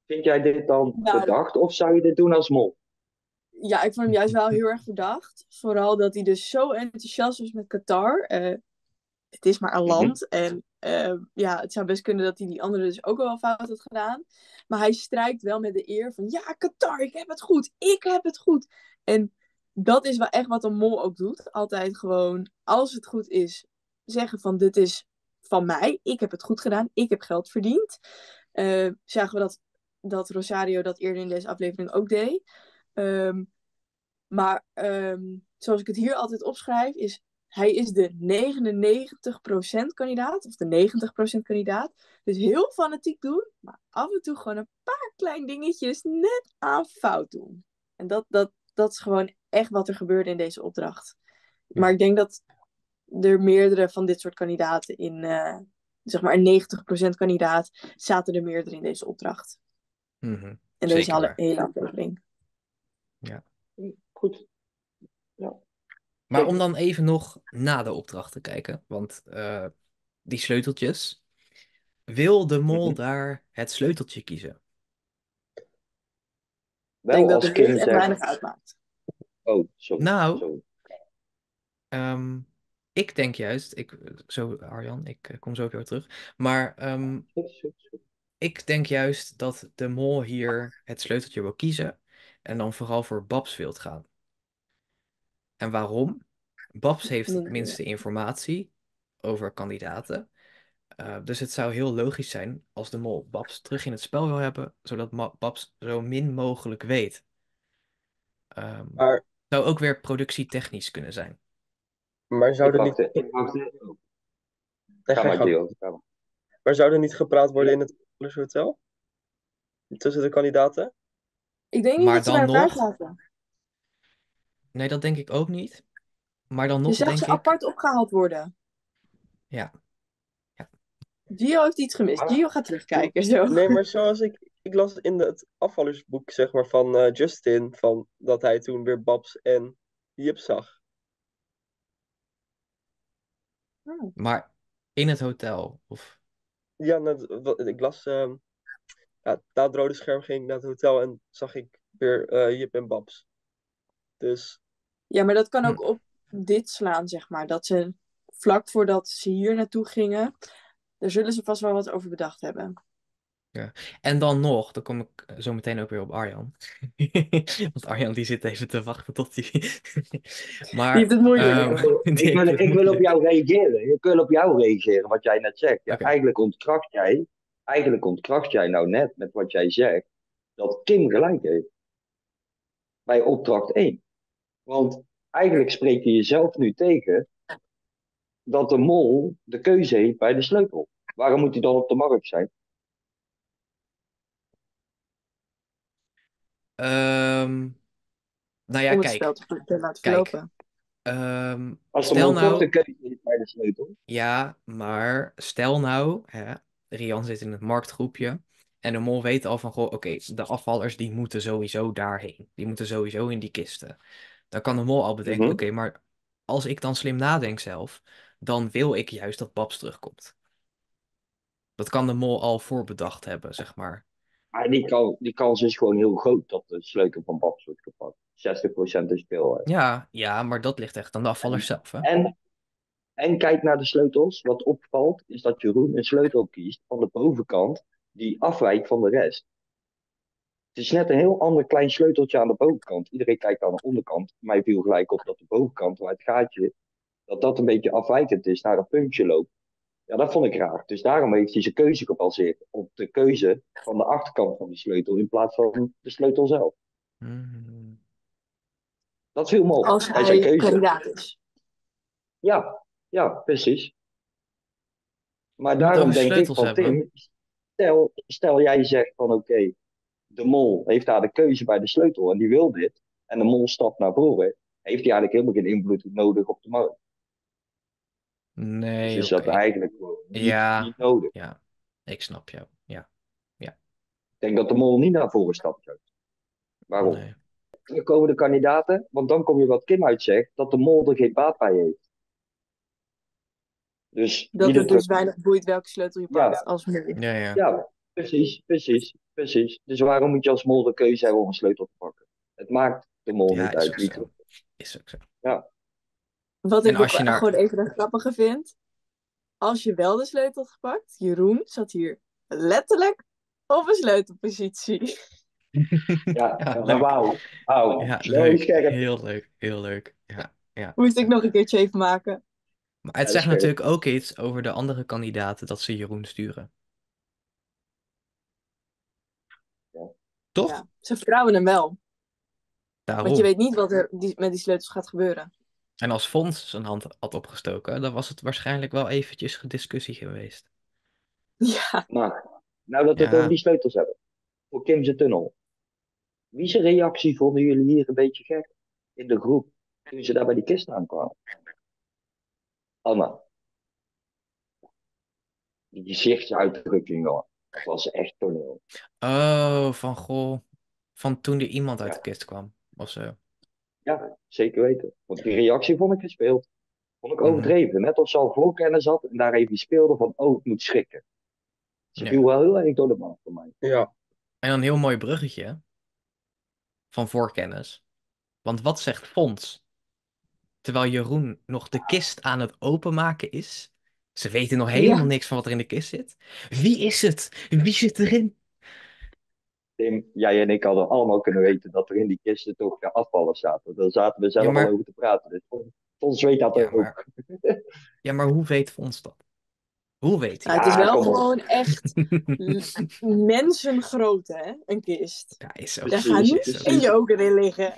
S2: Vind jij dit dan
S3: Nou.
S2: bedacht of zou je dit doen als mol?
S3: Ja, ik vond hem juist wel heel erg verdacht. Vooral dat hij dus zo enthousiast was met Qatar. Eh, het is maar een
S2: Mhm.
S3: land. En eh, ja, het zou best kunnen dat hij die andere dus ook wel fout had gedaan. Maar hij strijkt wel met de eer van... Ja, Qatar, ik heb het goed. Ik heb het goed. En dat is wel echt wat een mol ook doet. Altijd gewoon, als het goed is, zeggen van... Dit is van mij. Ik heb het goed gedaan. Ik heb geld verdiend. Eh, zagen we dat, dat Rosario dat eerder in deze aflevering ook deed. Ehm, maar ehm, zoals ik het hier altijd opschrijf, is hij is de 99% kandidaat, of de 90% kandidaat. Dus heel fanatiek doen, maar af en toe gewoon een paar klein dingetjes net aan fout doen. En dat, dat, dat is gewoon echt wat er gebeurde in deze opdracht. Maar ik denk dat er meerdere van dit soort kandidaten in, eh, zeg maar een 90% kandidaat, zaten er meerdere in deze opdracht.
S1: Mhm.
S3: In deze
S1: Zeker
S3: hele,
S1: waar.
S3: Aflevering.
S2: Goed.
S1: Maar om dan even nog na de opdracht te kijken, want eh, die sleuteltjes. Wil de mol
S2: Mhm.
S1: daar het sleuteltje kiezen?
S3: Ik
S2: Wel
S3: denk dat het echt
S2: zegt...
S3: weinig uitmaakt.
S2: Oh, sorry.
S1: Nou.
S2: sorry.
S1: Ehm, ik denk juist, ik, zo Arjan, ik eh, kom zo op jou terug. Maar ehm, ik denk juist dat de mol hier het sleuteltje wil kiezen en dan vooral voor Babs wilt gaan. En waarom? Babs heeft het minste informatie over kandidaten. Eh, dus het zou heel logisch zijn als de mol Babs terug in het spel wil hebben, zodat Ma- Babs zo min mogelijk weet. Ehm,
S4: Maar,
S1: zou ook weer productietechnisch kunnen zijn.
S4: maar zou
S2: Ik
S4: er
S2: wacht,
S4: niet... Nee,
S2: maar, maar.
S4: Zou er niet gepraat worden in het Hotel? Tussen de kandidaten?
S3: Ik denk niet
S1: Maar
S3: dat ze
S1: dan nog- nee, dat denk ik ook niet. Maar dan nog
S3: zag
S1: denk
S3: ze
S1: ik...
S3: apart opgehaald worden.
S1: Ja. Ja.
S3: Gio heeft iets gemist.
S2: Ah.
S3: Gio gaat terugkijken, zo.
S4: Nee, maar zoals ik, ik las in het afvallersboek, zeg maar, van eh, Justin, van dat hij toen weer Babs en Jip zag.
S3: Oh.
S1: Maar in het hotel, of...
S4: Ja, net, wat- ik las, ehm ja, na het rode scherm ging ik naar het hotel en zag ik weer eh, Jip en Babs. Dus
S3: Ja, maar dat kan
S1: Hm.
S3: ook op dit slaan, zeg maar. Dat ze vlak voordat ze hier naartoe gingen, daar zullen ze vast wel wat over bedacht hebben.
S1: En dan nog, dan kom ik zo meteen ook weer op Arjan. Want Arjan die zit even te wachten tot hij... Maar,
S3: Die heeft het moeilijk.
S1: ehm, die
S2: Ik wil,
S1: het
S2: ik wil op jou reageren. Ik wil op jou reageren, wat jij net zegt. Ja. Eigenlijk ontkracht jij, eigenlijk ontkracht jij nou net met wat jij zegt, dat Kim gelijk heeft. Bij opdracht 1. Want eigenlijk spreek je jezelf nu tegen dat de mol de keuze heeft bij de sleutel. Waarom moet hij dan op de markt zijn?
S1: Ehm, nou ja,
S3: om het
S1: kijk.
S3: spel te, te laten
S1: Kijk.
S3: verlopen.
S1: ehm,
S2: Als de
S1: stel
S2: mol toch
S1: nou...
S2: de keuze heeft bij de sleutel.
S1: Ja, maar stel nou, hè, Rian zit in het marktgroepje en de mol weet al van, goh, oké, de afvallers die moeten sowieso daarheen. Die moeten sowieso in die kisten. Dan kan de mol al bedenken,
S2: Mhm.
S1: oké, maar als ik dan slim nadenk zelf, dan wil ik juist dat Babs terugkomt. Dat kan de mol al voorbedacht hebben, zeg maar.
S2: Maar die, kan, die kans is gewoon heel groot dat de sleutel van Babs wordt gepakt. 60% is hè.
S1: Ja, ja, maar dat ligt echt aan de afvallers zelf, hè.
S2: En, en kijk naar de sleutels. Wat opvalt is dat Jeroen een sleutel kiest van de bovenkant die afwijkt van de rest. Het is net een heel ander klein sleuteltje aan de bovenkant. Iedereen kijkt aan de onderkant. Mij viel gelijk op dat de bovenkant, waar het gaatje, dat dat een beetje afwijkend is, naar een puntje loopt. Ja, dat vond ik raar. Dus daarom heeft hij zijn keuze gebaseerd op de keuze van de achterkant van die sleutel in plaats van de sleutel zelf.
S1: Hmm.
S2: Dat viel me op
S3: Als
S2: zijn
S3: hij
S2: keuze.
S3: kandidaat is.
S2: Ja, ja, precies. Maar daarom denk ik van
S1: hebben.
S2: Tim, stel, stel jij zegt van oké, de mol heeft daar de keuze bij de sleutel en die wil dit. En de mol stapt naar voren. Heeft hij eigenlijk helemaal geen invloed nodig op de markt.
S1: Nee,
S2: Dus is dat eigenlijk gewoon niet,
S1: Ja.
S2: niet nodig.
S1: Ja, ik snap jou. Ja,
S2: Ik denk dat de mol niet naar voren stapt. Waarom?
S1: nee.
S2: Dan komen de kandidaten, want dan kom je wat Kim uitzegt, dat de mol er geen baat bij heeft. Dus
S3: Dat het dus weinig boeit welke sleutel je
S2: Ja.
S3: pakt als mol.
S1: Ja, ja.
S2: Ja, precies, precies, precies. Dus waarom moet je als mol de keuze hebben om een sleutel te pakken? Het maakt de mol
S1: Ja,
S2: niet
S1: is
S2: uit
S1: ook zo.
S2: terug-
S1: Is ook zo.
S3: Wat
S1: En
S3: ik ook
S1: als je naar-
S3: gewoon even een grappige vind. Als je wel de sleutel had gepakt, Jeroen zat hier letterlijk op een sleutelpositie.
S2: Ja,
S1: Ja,
S2: ja, wauw. Wauw.
S1: Ja, leuk. Heel leuk. Heel leuk. Ja, ja.
S3: Moest ik nog een keertje even maken.
S1: Maar het
S2: Ja,
S1: zegt natuurlijk ook iets over de andere kandidaten dat ze Jeroen sturen.
S2: Ja.
S1: Toch?
S3: Ja, ze vertrouwen hem wel.
S1: Daarom.
S3: Want je weet niet wat er die, met die sleutels gaat gebeuren.
S1: En als Fons zijn hand had opgestoken, dan was het waarschijnlijk wel eventjes gediscussie geweest.
S3: Ja,
S2: Maar, nou dat we het
S1: Ja.
S2: die sleutels hebben. Voor Kim's tunnel. Wie zijn reactie vonden jullie hier een beetje gek? In de groep. Toen ze daar bij die kist aankwamen. Anna. Die gezichtsuitdrukking, hoor. Dat was echt toneel.
S1: Oh, van goh. Van toen er iemand uit
S2: Ja.
S1: de kist kwam. Of zo.
S2: Ja, zeker weten. Want die reactie vond ik gespeeld. Vond ik
S1: Mhm.
S2: overdreven. Net als ze al voorkennis had en daar even speelde van, oh, ik moet schrikken. Ze
S1: Ja.
S2: viel wel heel erg door de man voor mij.
S4: ja,
S1: En dan een heel mooi bruggetje van voorkennis. Want wat zegt Fons? Terwijl Jeroen nog de kist aan het openmaken is. Ze weten nog helemaal
S3: Ja.
S1: niks van wat er in de kist zit. Wie is het? Wie zit erin?
S2: Tim, jij en ik hadden allemaal kunnen weten dat er in die kisten toch de afvallen zaten. Daar zaten we zelf
S1: Ja, maar-
S2: al over te praten. Dus Fons weet dat
S1: Ja,
S2: ook.
S1: maar- Ja, maar hoe weet Fons dat? Hoe weet hij?
S3: Nou, het is
S2: Ja,
S3: wel
S2: op.
S3: gewoon echt mensengroot, hè? Een kist.
S1: Ja, is ook
S3: Daar gaat niet een
S1: zo.
S3: joker in liggen.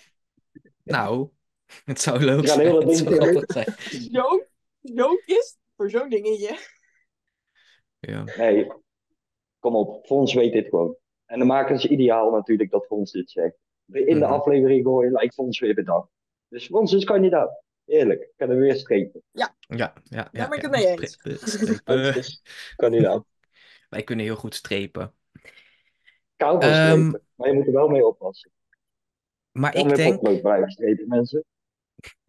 S1: Nou, het zou leuk
S2: Ja,
S1: zijn. Het
S2: ding
S1: zou zijn.
S3: Zo'n voor zo'n dingetje.
S1: Ja.
S2: Nee, kom op. Fons weet dit gewoon. En dan maken ze ideaal natuurlijk dat Fons dit zegt. In de
S1: Mhm.
S2: aflevering gooien lijkt Fons weer bedacht. Dus Fons is kandidaat. Eerlijk, ik kan er weer strepen.
S1: Ja, ja, ja.
S3: Daar ben ik
S1: ja.
S3: het mee eens.
S1: Strepen,
S4: is kandidaat.
S1: Wij kunnen heel goed strepen.
S2: Ik hou van
S1: Ehm,
S2: strepen, maar je moet er wel mee oppassen.
S1: Maar ik denk,
S2: blijven strepen, mensen.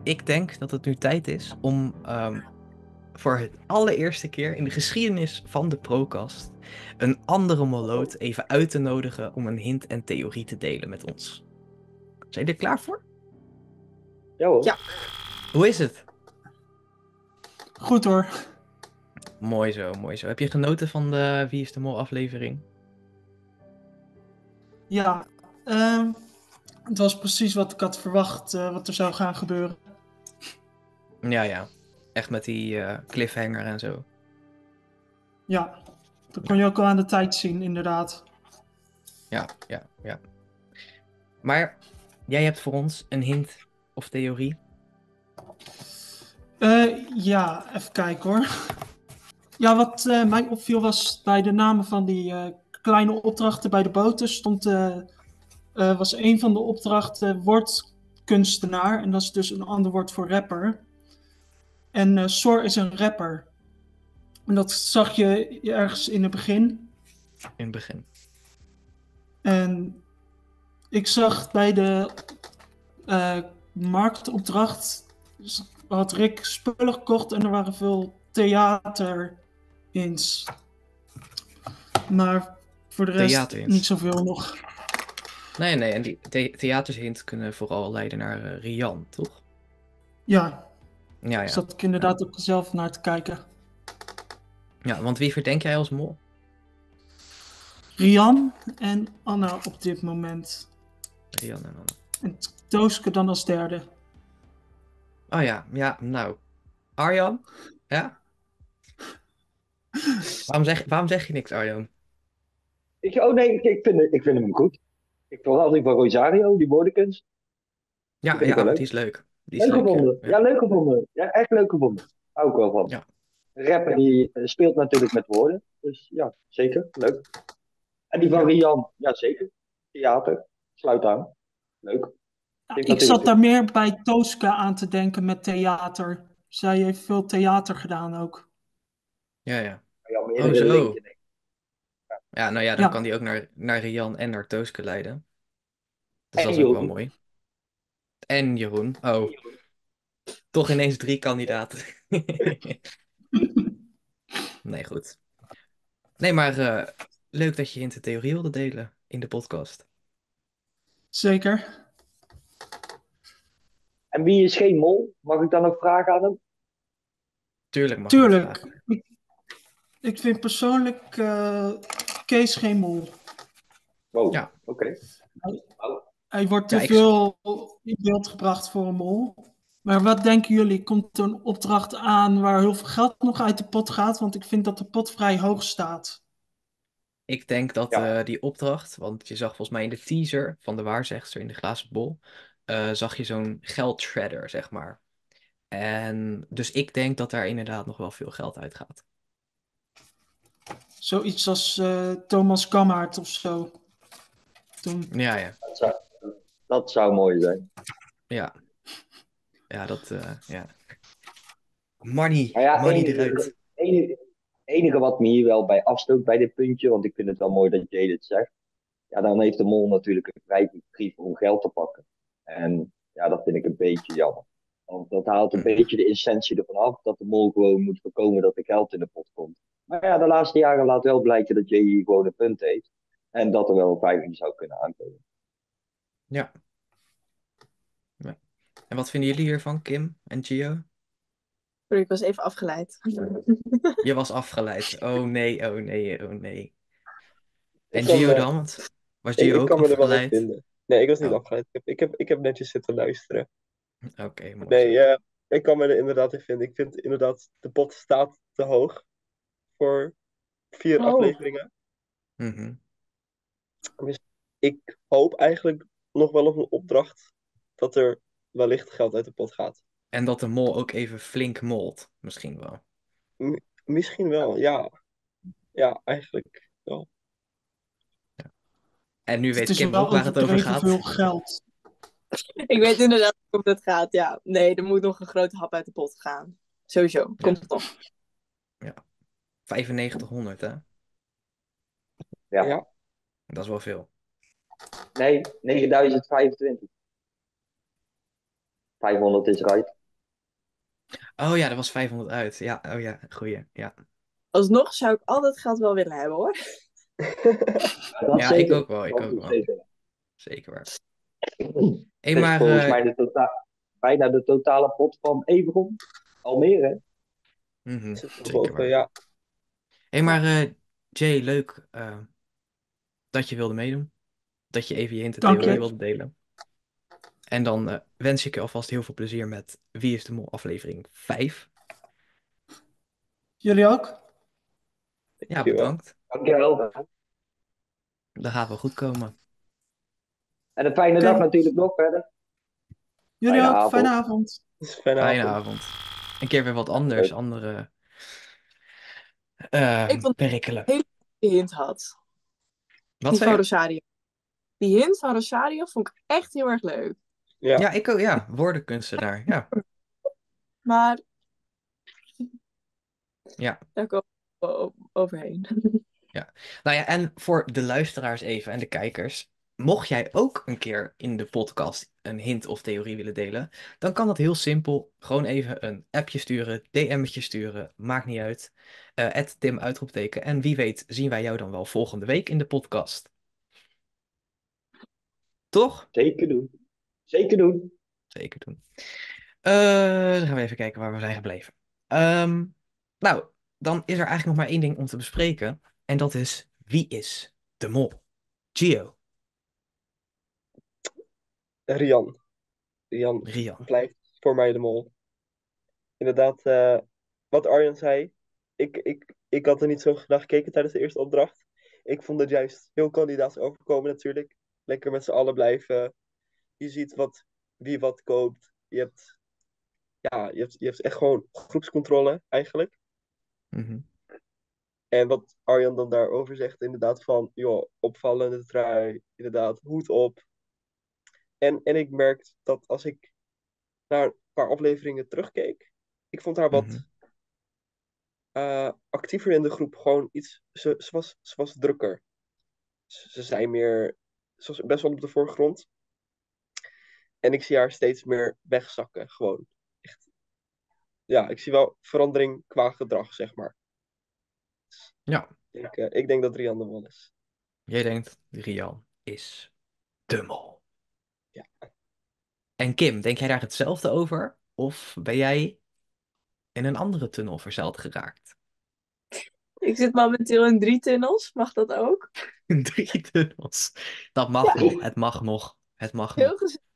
S1: Ik denk dat het nu tijd is om ehm, voor het allereerste keer in de geschiedenis van de Procast een andere moloot even uit te nodigen om een hint en theorie te delen met ons. Zijn jullie er klaar voor?
S2: Ja hoor.
S3: Ja.
S1: Hoe is het?
S5: Goed hoor.
S1: Mooi zo, mooi zo. Heb je genoten van de Wie is de Mol aflevering?
S5: Ja, ehm, het was precies wat ik had verwacht eh, wat er zou gaan gebeuren.
S1: Ja, ja. Echt met die eh, cliffhanger en zo.
S5: Ja, dat kon je ook al aan de tijd zien, inderdaad.
S1: Ja, ja, ja. Maar jij hebt voor ons een hint of theorie.
S5: Eh, ja, even kijken hoor. Ja, wat eh, mij opviel was bij de namen van die kleine opdrachten bij de boten stond, eh, eh, was een van de opdrachten woordkunstenaar. En dat is dus een ander woord voor rapper. En eh Sor is een rapper. En dat zag je ergens in het begin.
S1: In het begin.
S5: En ik zag bij de eh, marktopdracht had Rick spullen gekocht en er waren veel theater-ins. Maar voor de rest niet zoveel nog.
S1: Nee, nee, en die the theatershint kunnen vooral leiden naar eh, Rian, toch?
S5: Ja,
S1: Ja,
S5: daar
S1: ja.
S5: zat ik inderdaad ook zelf naar te kijken.
S1: Ja, want wie verdenk jij als mol?
S5: Rian en Anna op dit moment.
S1: Rian en Anne.
S5: En Tooske dan als derde.
S1: Oh ja, ja, nou. Arjan? Ja? waarom, zeg, waarom zeg je niks, Arjan?
S2: Ik, oh nee, ik, ik, vind, ik vind hem goed. Ik vooral die van Rosario, die woordenkunst.
S1: Ja, ja
S2: leuk.
S1: die is leuk. Die is
S2: Leuk gevonden.
S1: Ja.
S2: Ja, leuk gevonden. Ja, echt leuk gevonden. Hou ik wel van.
S1: Ja.
S2: Een rapper die eh, speelt natuurlijk met woorden. Dus ja, zeker. Leuk. En die van Rian, ja zeker. Theater. Sluit aan. Leuk.
S5: Ja,
S2: Ik
S5: zat daar meer bij Tooske aan te denken met theater. Zij heeft veel theater gedaan ook.
S1: Ja, ja.
S2: Ja,
S1: Oh, zo. Ja, nou ja, dan
S5: Ja.
S1: kan die ook naar, naar Rian en naar Tooske leiden. Dus
S2: En
S1: dat is ook wel mooi. En Jeroen. Oh, toch ineens drie kandidaten. nee, goed. Nee, maar eh, leuk dat je hint en theorie wilde delen in de podcast.
S5: Zeker.
S2: En wie is geen mol? Mag ik dan nog vragen aan hem?
S1: Tuurlijk mag.
S5: Tuurlijk. Ik, ik vind persoonlijk eh, Kees geen mol.
S2: Wow,
S1: Ja.
S2: oké.
S5: Hij wordt te
S1: Ja, ik-
S5: veel in beeld gebracht voor een mol. Maar wat denken jullie? Komt er een opdracht aan waar heel veel geld nog uit de pot gaat? Want ik vind dat de pot vrij hoog staat.
S1: Ik denk dat
S2: Ja.
S1: eh, die opdracht, want je zag volgens mij in de teaser van de waarzegster in de glazen bol, eh, zag je zo'n geldshredder, zeg maar. En dus ik denk dat daar inderdaad nog wel veel geld uitgaat.
S5: Zoiets als eh, Thomas Kammaert of zo. Toen.
S1: Ja, ja.
S2: Dat zou, dat zou mooi zijn.
S1: Ja. Ja, dat, eh, ja. Money,
S2: ja,
S1: money
S2: enige,
S1: eruit.
S2: enige, enige wat me hier wel bij afstoot bij dit puntje, want ik vind het wel mooi dat Jay dit zegt. Ja, dan heeft de mol natuurlijk een vrij brief om geld te pakken. En ja, dat vind ik een beetje jammer. Want dat haalt een
S1: Mhm.
S2: beetje de essentie ervan af dat de mol gewoon moet voorkomen dat er geld in de pot komt. Maar ja, de laatste jaren laat wel blijken dat Jay hier gewoon een punt heeft. En dat er wel een vijfing zou kunnen aankomen.
S1: Ja. ja. En wat vinden jullie hiervan, Kim en Gio?
S3: Sorry, ik was even afgeleid.
S1: Je was afgeleid. Oh nee, oh nee, oh nee. En
S4: Ik kan,
S1: Gio
S4: eh,
S1: dan? Was
S4: Ik,
S1: Gio
S4: ik
S1: ook
S4: kan me er wel in
S1: afgeleid?
S4: vinden. Nee, ik was niet
S1: Oh.
S4: afgeleid. Ik heb, ik, heb, ik heb netjes zitten luisteren.
S1: Oké.
S4: Nee, eh, ik kan me er inderdaad in vinden. Ik vind inderdaad, de pot staat te hoog voor vier
S3: Oh.
S4: afleveringen.
S1: Mhm.
S4: Ik hoop eigenlijk nog wel op een opdracht dat er wellicht geld uit de pot gaat.
S1: En dat de mol ook even flink molt. Misschien wel.
S4: Misschien wel, ja. Ja, eigenlijk wel.
S1: En nu weet
S5: het is
S1: Kim
S5: wel
S1: ook waar het over gaat.
S5: veel geld.
S3: Ik weet inderdaad hoe dat gaat, ja. Nee, er moet nog een grote hap uit de pot gaan. Sowieso, komt het nog.
S1: 9500, hè?
S2: Ja.
S4: Ja.
S1: Dat is wel veel.
S2: Nee, 9025. 500 is eruit.
S1: Oh ja, dat was 500 uit. Ja, oh ja, goeie. Ja,
S3: Alsnog zou ik al dat geld wel willen hebben, hoor.
S1: Ja
S2: zeker.
S1: ik ook wel. Ik ook wel.
S2: zeker.
S1: Zeker waar.
S2: Is
S1: maar...
S2: volgens
S1: eh,
S2: mij de tota- bijna de totale pot van Everon. Almere.
S1: zeker
S4: boven,
S1: waar.
S4: ja.
S1: Hé, maar eh, Jay, leuk eh, dat je wilde meedoen. Dat je even je
S5: je.
S1: wilde delen. En dan eh, wens ik je alvast heel veel plezier met Wie is de Mol aflevering 5.
S5: Jullie ook?
S1: Ja, bedankt.
S2: Dankjewel.
S1: Dat gaat wel goed komen.
S2: En een fijne dag natuurlijk nog verder.
S5: Jullie
S2: Fijne
S5: ook.
S2: avond.
S5: Fijne avond.
S4: Fijne
S1: Fijne
S4: avond.
S1: avond. Een keer weer wat anders, andere eh
S3: Ik vond-
S1: perikelen.
S3: Die hint had.
S1: Wat
S3: Die
S1: zei
S3: van
S1: je?
S3: Rosario. Die hint van Rosario vond ik echt heel erg leuk.
S4: Ja.
S1: Ja, ik ook. Ja, woordenkunstenaar. Ja,
S3: Maar...
S1: Ja.
S3: Daar komen we overheen.
S1: Nou ja, en voor de luisteraars even en de kijkers. Mocht jij ook een keer in de podcast een hint of theorie willen delen, dan kan dat heel simpel. Gewoon even een appje sturen, DM'tje sturen, maakt niet uit. Eh Tim uitroepteken. En wie weet zien wij jou dan wel volgende week in de podcast. Toch?
S2: Zeker doen. Zeker doen.
S1: Zeker doen. Eh, dan gaan we even kijken waar we zijn gebleven. Ehm, nou, dan is er eigenlijk nog maar één ding om te bespreken. En dat is, wie is de mol? Gio,
S4: Rian. Rian
S1: Rian.
S4: blijft voor mij de mol. Inderdaad, eh, wat Arjan zei. Ik, ik, ik had er niet zo naar gekeken tijdens de eerste opdracht. Ik vond het juist heel kandidaats overkomen natuurlijk. Lekker met z'n allen blijven. Je ziet wat, wie wat koopt. Je hebt, ja, je hebt, je hebt echt gewoon groepscontrole eigenlijk.
S1: Mhm.
S4: En wat Arjan dan daarover zegt, inderdaad van, joh, opvallende trui, inderdaad, hoed op. En, en ik merk dat als ik naar een paar afleveringen terugkeek, ik vond haar wat
S1: Mhm.
S4: eh, actiever in de groep. Gewoon iets, ze, ze, was, ze was drukker. Ze, ze zei meer, ze was best wel op de voorgrond. En ik zie haar steeds meer wegzakken, gewoon. Echt. Ja, ik zie wel verandering qua gedrag, zeg maar.
S1: Ja,
S4: Ik, eh, ik denk dat Rian de Mol is.
S1: jij denkt, Rian is de mol.
S4: Ja.
S1: En Kim, denk jij daar hetzelfde over? Of ben jij in een andere tunnel verzeild geraakt?
S3: Ik zit momenteel in drie tunnels. Mag dat ook?
S1: Drie tunnels. Dat mag
S3: Ja.
S1: nog, het mag nog. Het mag
S3: Heel
S1: nog.
S3: gezellig.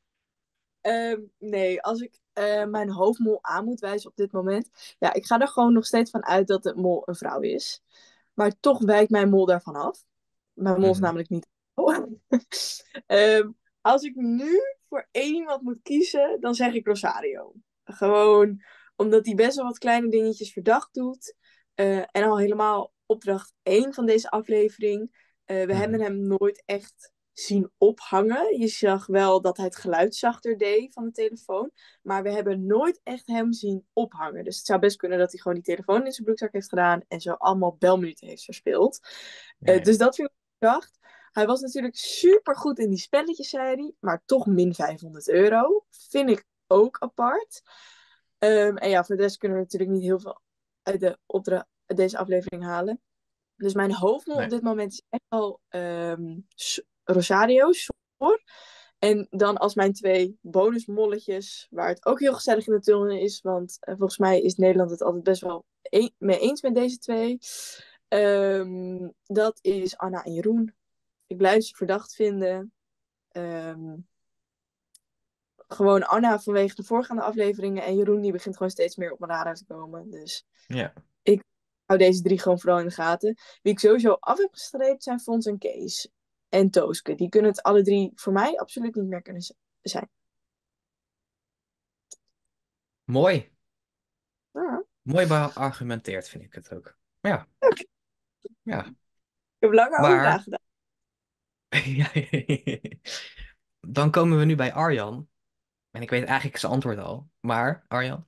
S3: Ehm, nee, als ik eh, mijn hoofdmol aan moet wijzen op dit moment. Ja, ik ga er gewoon nog steeds van uit dat de mol een vrouw is. Maar toch wijkt mijn mol daarvan af. Mijn mol is
S1: Mhm.
S3: namelijk niet een vrouw. Ehm, als ik nu voor één iemand moet kiezen, dan zeg ik Rosario. Gewoon omdat hij best wel wat kleine dingetjes verdacht doet. Eh, en al helemaal opdracht 1 van deze aflevering. Eh, we
S1: Mhm.
S3: hebben hem nooit echt zien ophangen. Je zag wel dat hij het geluid zachter deed van de telefoon. Maar we hebben nooit echt hem zien ophangen. Dus het zou best kunnen dat hij gewoon die telefoon in zijn broekzak heeft gedaan. En zo allemaal belminuten heeft verspeeld. Eh, dus dat vind ik verdacht. Hij was natuurlijk super goed in die spelletjes, zei hij. Maar toch min 500 euro. Vind ik ook apart. Ehm, en ja, voor de rest kunnen we natuurlijk niet heel veel uit, de opdra- uit deze aflevering halen. Dus mijn hoofdmol
S1: Nee.
S3: op dit moment is echt wel ehm, S- Rosario, Sor. En dan als mijn twee bonusmolletjes, waar het ook heel gezellig in de tunnel is. Want eh, volgens mij is Nederland het altijd best wel een- mee eens met deze twee. Ehm, dat is Anna en Jeroen. Ik blijf ze verdacht vinden. Ehm, gewoon Anna vanwege de voorgaande afleveringen. En Jeroen die begint gewoon steeds meer op mijn radar te komen. Dus
S1: Ja.
S3: ik hou deze drie gewoon vooral in de gaten. Wie ik sowieso af heb gestreept zijn Fons en Kees. En Tooske. Die kunnen het alle drie voor mij absoluut niet meer kunnen zijn.
S1: Mooi.
S3: Ja.
S1: Mooi beargumenteerd vind ik het ook. Ja. Ja.
S3: Ik heb lang over
S1: Maar-. dan komen we nu bij Arjan. En ik weet eigenlijk zijn antwoord al. Maar, Arjan?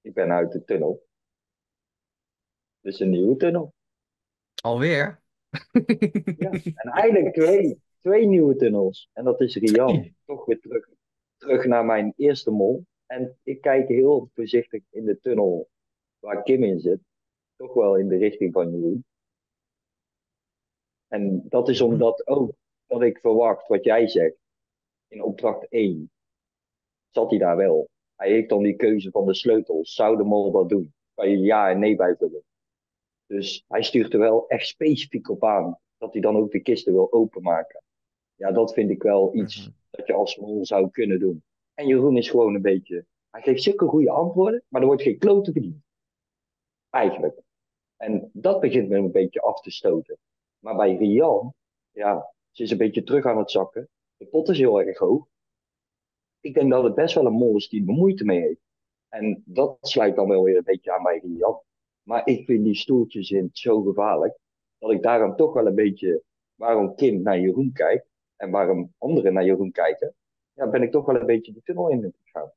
S2: Ik ben uit de tunnel. Dus een nieuwe tunnel.
S1: Alweer?
S2: Ja. En eigenlijk twee, twee nieuwe tunnels. En dat is Rian. Toch weer terug, terug naar mijn eerste mol. En ik kijk heel voorzichtig in de tunnel waar Kim in zit. Toch wel in de richting van Jeroen. En dat is omdat ook dat ik verwacht wat jij zegt. In opdracht 1 zat hij daar wel. Hij heeft dan die keuze van de sleutels. Zou de mol dat doen? Kan je ja en nee bijvullen. Dus hij stuurt er wel echt specifiek op aan. Dat hij dan ook de kisten wil openmaken. Ja, dat vind ik wel iets
S1: Mhm.
S2: dat je als mol zou kunnen doen. En Jeroen is gewoon een beetje... Hij geeft zulke goede antwoorden, maar er wordt geen klote verdiend. Eigenlijk. En dat begint me een beetje af te stoten. Maar bij Rian, ja, ze is een beetje terug aan het zakken. De pot is heel erg hoog. Ik denk dat het best wel een mol is die er moeite mee heeft. En dat sluit dan wel weer een beetje aan bij Rian. Maar ik vind die stoeltjes in zo gevaarlijk. Dat ik daarom toch wel een beetje waarom Kim naar Jeroen kijkt. En waarom anderen naar Jeroen kijken. Ja, ben ik toch wel een beetje de tunnel in gegaan.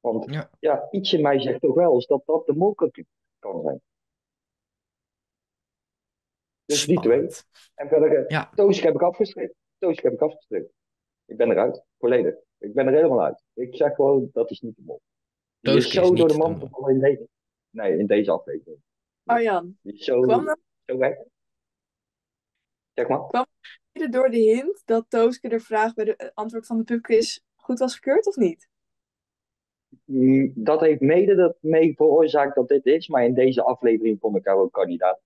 S2: Want
S1: Ja.
S2: ja, iets in mij zegt toch wel eens dat dat de mogelijke kan zijn. Dus die twee.
S1: Spannend.
S2: En verder, eh,
S1: Ja.
S2: Toosk heb ik afgestreept. Toosk heb ik afgestreept. Ik ben eruit, volledig. Ik ben er helemaal uit. Ik zeg gewoon, dat is niet de mol. Die is zo door de man gevallen in deze. Nee, in deze aflevering.
S3: Arjan,
S2: Die is zo,
S3: kwam dat
S2: zo weg. Zeg maar.
S3: mede door de hint dat Tooske de vraag bij de eh, antwoord van de pubquiz goed was gekeurd of niet?
S2: Mm, Dat heeft mede dat mee veroorzaakt dat dit is. Maar in deze aflevering vond ik haar ook kandidaat.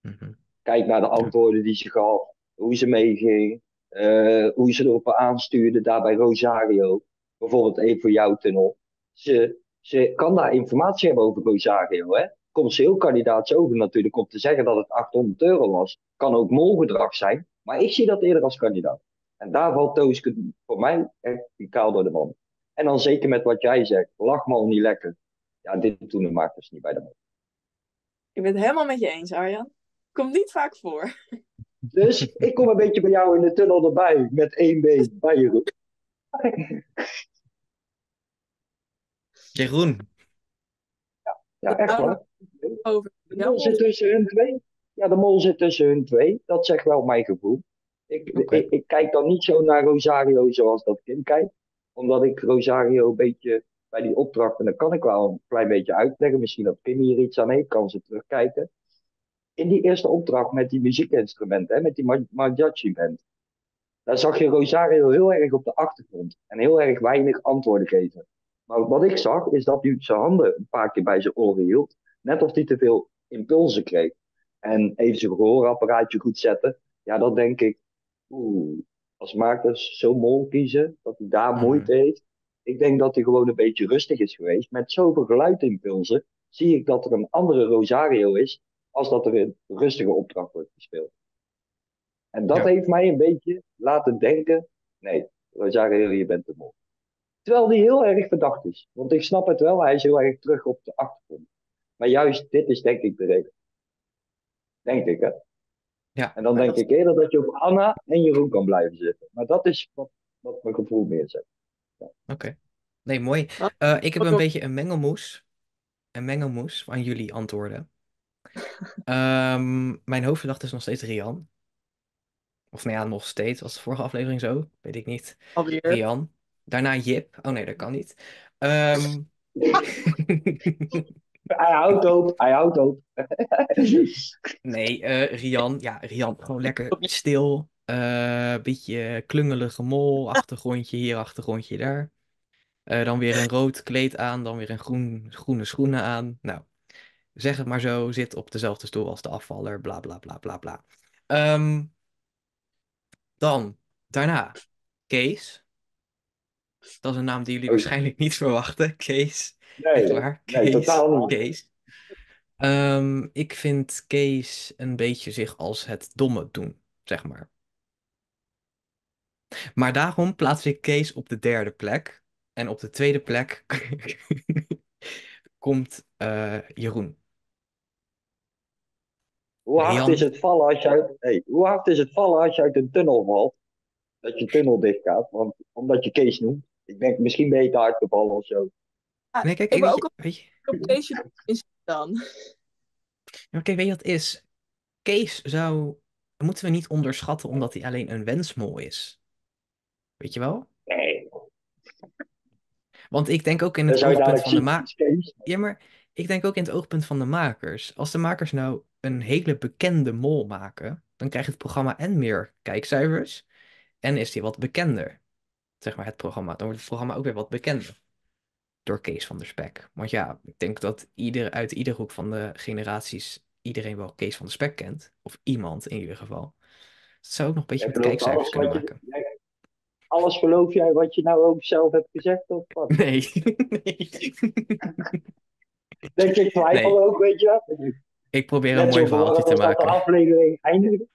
S1: Mhm.
S2: Kijk naar de antwoorden die ze gaf. Hoe ze meeging. eh, hoe ze erop aanstuurde daar bij Rosario. Bijvoorbeeld even voor jouw tunnel. Ze, ze kan daar informatie hebben over Rosario. Hè? Komt ze heel kandidaats over natuurlijk om te zeggen dat het 800 euro was. Kan ook molgedrag zijn. Maar ik zie dat eerder als kandidaat. En daar valt Tooske voor mij echt die kaal door de man. En dan zeker met wat jij zegt. Lach maar niet lekker. Ja, dit toen maakt dus niet bij de man.
S3: Ik ben het helemaal met je eens, Arjan. Komt niet vaak voor.
S2: Dus ik kom een beetje bij jou in de tunnel erbij. Met één been bij je
S1: Jeroen.
S2: Ja, echt waar.
S3: Over.
S2: De
S3: Ja,
S2: mol zit tussen hun twee. Ja, de mol zit tussen hun twee. Dat zegt wel mijn gevoel. Ik, ik, ik kijk dan niet zo naar Rosario zoals dat Kim kijkt. Omdat ik Rosario een beetje bij die opdracht, en dat kan ik wel een klein beetje uitleggen. Misschien dat Kim hier iets aan heeft, kan ze terugkijken. In die eerste opdracht met die muziekinstrumenten, hè, met die ma- mariachi band. Daar zag je Rosario heel erg op de achtergrond. En heel erg weinig antwoorden geven. Maar wat ik zag, is dat hij zijn handen een paar keer bij zijn oren hield. Net of hij te veel impulsen kreeg. En even zijn gehoorapparaatje goed zetten. Ja, dat denk ik. Oeh, als makers zo mol kiezen, dat hij daar
S1: Mhm.
S2: moeite heeft. Ik denk dat hij gewoon een beetje rustig is geweest. Met zoveel geluidimpulsen zie ik dat er een andere Rosario is. Als dat er een rustige opdracht wordt gespeeld. En dat
S1: Ja.
S2: heeft mij een beetje laten denken. Nee, Rosario, je bent de mol. Terwijl die heel erg verdacht is. Want ik snap het wel, hij is heel erg terug op de achtergrond. Maar juist dit is denk ik de reden. Denk ik, hè?
S1: Ja.
S2: En dan denk
S1: dat-
S2: ik eerder dat je op Anna en Jeroen kan blijven zitten. Maar dat is wat, wat mijn gevoel meer zegt.
S1: Oké. Nee, mooi.
S3: Wat-
S1: Eh, ik heb een beetje een mengelmoes. Een mengelmoes van jullie antwoorden. Ehm, mijn hoofdverdachte is nog steeds Rian. Of nou ja, nog steeds. Was de vorige aflevering zo? Weet ik niet.
S3: Alweer.
S1: Rian. Daarna Jip. Oh nee, dat kan niet. Ehm,
S2: Hij houdt op, hij houdt op.
S1: nee, eh, Rian. Ja, Rian. Gewoon lekker stil. eh beetje klungelige mol. Achtergrondje hier, achtergrondje daar. Eh, dan weer een rood kleed aan. Dan weer een groen, groene schoenen aan. Nou, zeg het maar zo. Zit op dezelfde stoel als de afvaller. Bla bla bla bla bla. Ehm, dan, daarna, Kees. Dat is een naam die jullie
S2: Oh.
S1: waarschijnlijk niet verwachten. Kees. Echt
S2: Nee,
S1: waar?
S2: nee,
S1: Kees.
S2: totaal niet.
S1: Kees. Ehm, ik vind Kees een beetje zich als het domme doen, zeg maar. Maar daarom plaats ik Kees op de derde plek. En op de tweede plek komt eh, Jeroen.
S2: Hoe hard is het vallen als je uit, hey, hoe hard is het vallen als je uit een tunnel valt? dat je tunnel dicht gaat, want, omdat je Kees noemt. Ik denk, misschien ben je te hard gevallen of zo.
S3: Ah,
S1: Nee, kijk,
S3: ik
S1: weet,
S3: ook
S1: je, weet je,
S3: op deze is dan.
S1: ja, maar kijk, weet je wat is? Kees zou, moeten we niet onderschatten omdat hij alleen een wensmol is. Weet je wel?
S2: Nee,
S1: Want ik denk ook in het oogpunt van de
S2: zien,
S1: ma
S2: het is Kees.
S1: Ja, maar ik denk ook in het oogpunt van de makers. Als de makers nou een hele bekende mol maken, dan krijgt het programma en meer kijkcijfers en is die wat bekender. Zeg maar het programma. Dan wordt het programma ook weer wat bekender. Door Kees van der Spek. Want ja, ik denk dat ieder, uit iedere hoek van de generaties iedereen wel Kees van der Spek kent. Of iemand in ieder geval. Dus het zou ook nog een beetje met kijkcijfers kunnen
S2: je-
S1: maken.
S2: Alles geloof jij wat je nou ook zelf hebt gezegd? Of wat?
S1: Nee, nee.
S2: Denk ik twijfel ook, weet je wel?
S1: Ik probeer een
S2: Net
S1: mooi verhaaltje te maken.
S2: aflevering.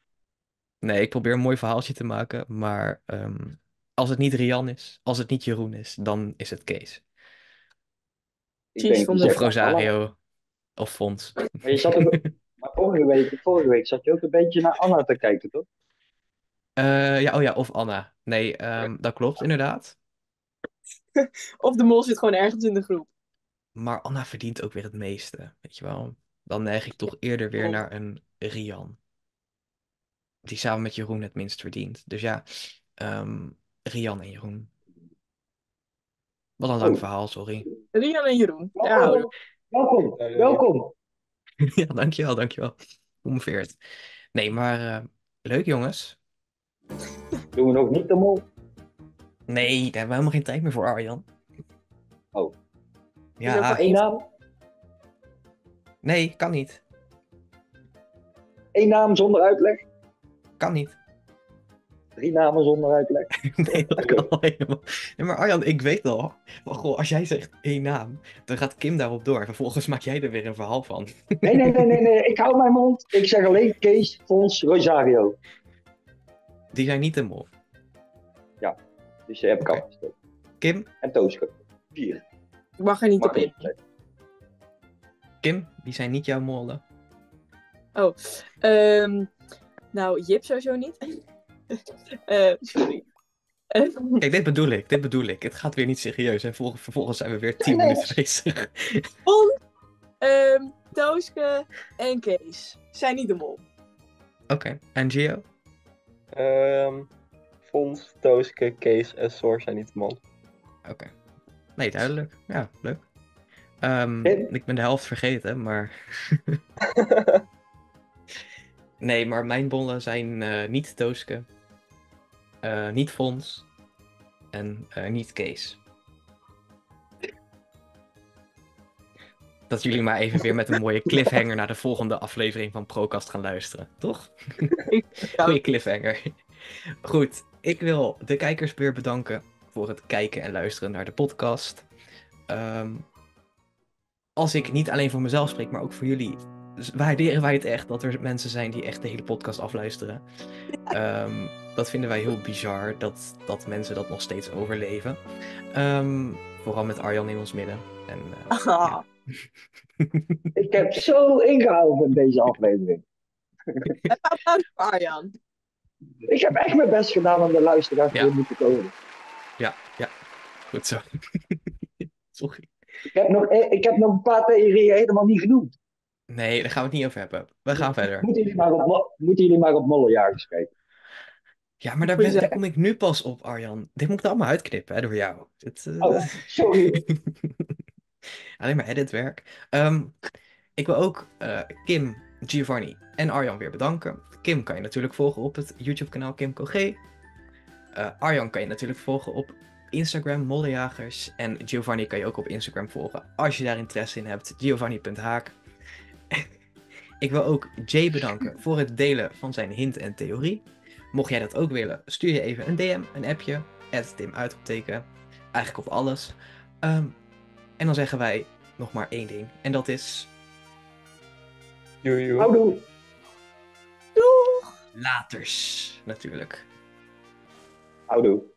S1: Nee, ik probeer een mooi verhaaltje te maken, maar ehm, als het niet Rian is, als het niet Jeroen is, dan is het Kees. Of Rosario, of Fons.
S2: Maar, je zat ook, maar vorige, week, vorige week zat je ook een beetje naar Anna te kijken, toch?
S1: Eh, ja, oh ja, of Anna. Nee, ehm, dat klopt inderdaad.
S3: Of de mol zit gewoon ergens in de groep.
S1: Maar Anna verdient ook weer het meeste, weet je wel. Dan neig ik toch eerder weer naar een Rian. Die samen met Jeroen het minst verdient. Dus ja, ehm, Rian en Jeroen. Wat een lang
S2: Oh.
S1: verhaal, sorry.
S3: Rian en Jeroen. Houden we.
S2: Welkom, welkom, welkom.
S1: Ja, dankjewel, dankjewel. Onveerd. Nee, maar eh, leuk jongens.
S2: Doen we nog niet de mol?
S1: Nee, daar hebben we helemaal geen tijd meer voor, Arjan.
S2: Oh.
S3: Is
S1: Ja,
S3: voor
S2: Eén naam?
S1: Nee, kan niet.
S2: Eén naam zonder uitleg?
S1: Kan niet.
S2: Drie namen zonder uitleg?
S1: Nee, dat kan al helemaal. Nee, maar Arjan, ik weet al. Van, goh, als jij zegt één naam, dan gaat Kim daarop door. Vervolgens maak jij er weer een verhaal van.
S2: Nee, nee, nee, nee, nee. Ik hou mijn mond. Ik zeg alleen Kees, Fons, Rosario.
S1: Die zijn niet de mol.
S2: Dus je hebt ik afgesteld.
S1: Kim,
S2: En Tooske. Vier.
S3: Ik mag er niet
S2: Mag
S3: op in.
S1: Kim, die zijn niet jouw mollen.
S3: Ehm, nou, Jip sowieso niet. Eh, sorry. Eh,
S1: Kijk, dit bedoel ik, dit bedoel ik. Het gaat weer niet serieus. En vol- vervolgens zijn we weer tien
S2: Nee,
S1: minuten bezig.
S3: Fons, ehm, Tooske en Kees zijn niet de mol.
S1: Oké, en Gio?
S4: Ehm Fons, Tooske, Kees en Soor zijn niet de man.
S1: Oké. Nee, duidelijk. Ja, leuk. Ehm, ik ben de helft vergeten, maar... nee, maar mijn bollen zijn eh, niet Tooske, eh, niet Fons en eh, niet Kees. Dat jullie maar even weer met een mooie cliffhanger naar de volgende aflevering van Procast gaan luisteren, toch? Goeie cliffhanger. Goed, ik wil de kijkers weer bedanken voor het kijken en luisteren naar de podcast. Ehm, als ik niet alleen voor mezelf spreek, maar ook voor jullie, waarderen wij het echt dat er mensen zijn die echt de hele podcast afluisteren. Ehm, dat vinden wij heel bizar, dat, dat mensen dat nog steeds overleven. Ehm, vooral met Arjan in ons midden. En, eh,
S3: Ah,
S2: Ik heb zo ingehouden in deze aflevering.
S3: en applaus voor Arjan.
S2: Ik heb echt mijn best gedaan om de luisteraars
S1: Ja.
S2: moeten komen.
S1: ja, ja, goed zo. Sorry.
S2: Ik heb nog, eh, ik heb nog een paar theorieën helemaal niet genoemd.
S1: Nee, daar gaan we het niet over hebben. We gaan verder.
S2: Moeten jullie maar op, mo- moeten jullie maar op mollenjagers kijken.
S1: Ja, maar daar, ben- daar kom ik nu pas op, Arjan. Dit moet ik allemaal uitknippen, hè, door jou. Dit, eh,
S2: Oh, sorry.
S1: Alleen maar editwerk. Ehm, ik wil ook eh, Kim, Giovanni en Arjan weer bedanken. Kim kan je natuurlijk volgen op het YouTube-kanaal Kim. Eh, Arjan kan je natuurlijk volgen op Instagram, Mollejagers. En Giovanni kan je ook op Instagram volgen als je daar interesse in hebt. Giovanni.haak. ik wil ook Jay bedanken voor het delen van zijn hint en theorie. Mocht jij dat ook willen, stuur je even een DM, een appje. Tim uitroepteken. Eigenlijk op alles. Ehm, en dan zeggen wij nog maar één ding. En dat is
S2: Houdoe.
S1: laters, natuurlijk.
S2: Houdoe.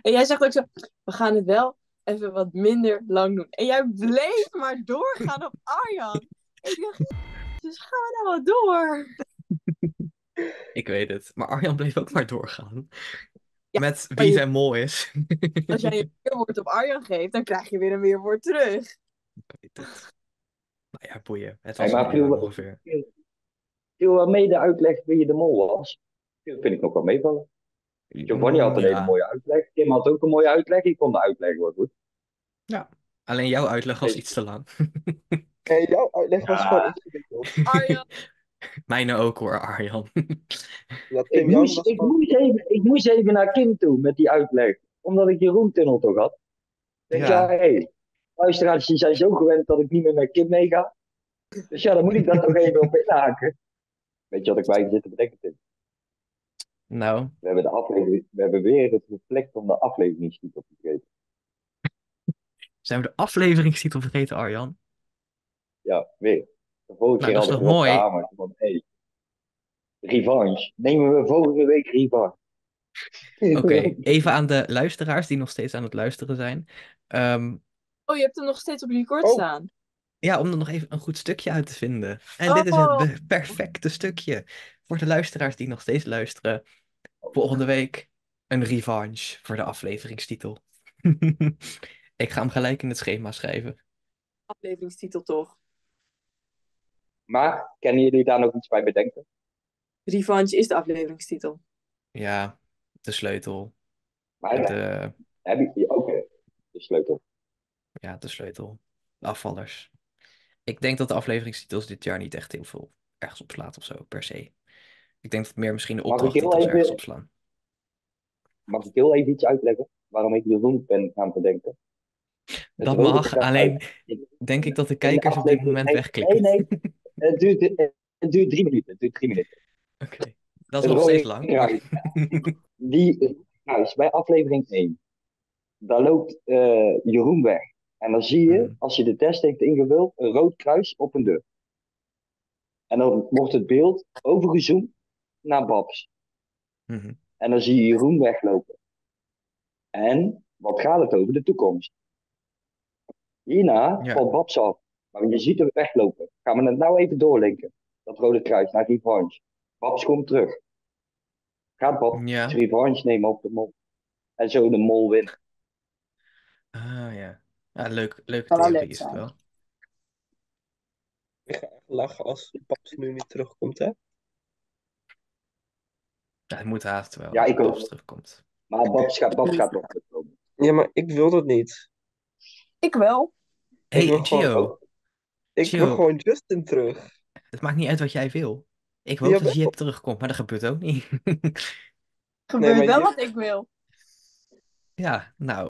S3: En jij zegt ook zo, we gaan het wel even wat minder lang doen. En jij bleef maar doorgaan op Arjan. En ik dacht, dus gaan we nou wel door?
S1: Ik weet het. Maar Arjan bleef ook maar doorgaan.
S3: Ja,
S1: Met wie
S3: je-
S1: zijn mol is.
S3: Als jij een weerwoord op Arjan geeft, dan krijg je weer een weerwoord terug.
S1: Ik weet het. Nou ja, boeien. Het
S2: Hey,
S1: was uur
S2: viel-
S1: ongeveer.
S2: Viel wel mee de uitleg wie je de mol was. Dat vind ik nog wel meevallen. Giovanni had een
S1: Ja.
S2: hele mooie uitleg. Kim had ook een mooie uitleg. Ik vond de uitleg wel goed.
S1: Alleen jouw uitleg was iets te lang.
S4: En jouw uitleg was
S2: Ja.
S4: gewoon.
S3: Arjan,
S1: Mijne ook hoor, Arjan.
S4: Dat
S2: Ik moest, ik, even, ik moest even naar Kim toe met die uitleg. Omdat ik Jeroen Tunnel toch had. Ik denk,
S1: Ja.
S2: ja, hé. Hey, luisteraars die zijn zo gewend dat ik niet meer met Kim meega. Dus ja, dan moet ik daar toch even op inhaken. Weet je wat ik bij zit te bedenken, Tim?
S1: Nou,
S2: We hebben, de aflevering, we hebben weer het reflect van de afleveringstitel vergeten.
S1: zijn we de afleveringstitel vergeten, Arjan?
S2: Ja, weer. De vorige
S1: Nou,
S2: keer
S1: dat is toch mooi?
S2: Hamer van, hey, revanche. Nemen we volgende week revanche.
S1: Oké, even aan de luisteraars die nog steeds aan het luisteren zijn. Ehm,
S3: oh, je hebt hem nog steeds op record
S4: Oh.
S3: staan.
S1: ja, om er nog even een goed stukje uit te vinden. En dit is
S3: Oh.
S1: het be- perfecte stukje voor de luisteraars die nog steeds luisteren. Volgende week een revanche voor de afleveringstitel. Ik ga hem gelijk in het schema schrijven.
S3: Afleveringstitel toch?
S2: Maar, kennen jullie daar nog iets bij bedenken?
S3: Revanche is de afleveringstitel.
S1: Ja, de sleutel.
S2: Maar
S1: De,
S2: heb je oké, de sleutel.
S1: ja, de sleutel. De afvallers. Ik denk dat de afleveringstitels dit jaar niet echt heel veel ergens op slaat of zo, per se. Ik denk dat meer misschien de
S2: Mag ik heel
S1: opdrachttitels ergens
S2: even-
S1: op slaan.
S2: Mag ik heel even iets uitleggen waarom ik Jeroen ben gaan bedenken?
S1: Dat mag, alleen denk ik dat de kijkers op dit moment wegklikken.
S2: Nee, nee, het duurt, het duurt drie minuten. Het duurt drie minuten.
S1: Oké, dat is nog steeds lang.
S2: kruis. Die kruis bij aflevering 1. Daar loopt eh, Jeroen weg. En dan zie je,
S1: Mhm.
S2: als je de test heeft ingevuld, een rood kruis op een deur. En dan wordt het beeld overgezoomd naar Babs.
S1: Mhm.
S2: En dan zie je Jeroen weglopen. En wat gaat het over? De toekomst. Hierna
S1: Ja.
S2: valt Babs af. Maar je ziet hem weglopen. Gaan we het nou even doorlinken. Dat rode kruis naar revanche. Babs komt terug. Gaat Babs
S1: Ja.
S2: revanche nemen op de mol. En zo de mol winnen.
S1: Ah ja. Ja, leuk, leuke theorie
S3: leuk
S1: is het wel.
S4: Ik ga echt lachen als Paps nu niet terugkomt, hè?
S1: Ja, het moet haast wel.
S2: Ja,
S1: als
S2: ik ook.
S1: Babs terugkomt.
S2: Maar Babs gaat, Babs gaat nog terugkomen.
S4: Ja, maar ik wil dat niet.
S3: Ik wel.
S1: Hey,
S4: wil gewoon
S1: Gio,
S4: Ik
S1: Gio.
S4: wil gewoon Justin terug.
S1: het maakt niet uit wat jij wil. Ik hoop
S4: Jawel.
S1: dat Jip terugkomt, maar dat gebeurt ook niet.
S3: Gebeurt wel
S4: je-
S3: wat ik wil.
S1: Ja, nou,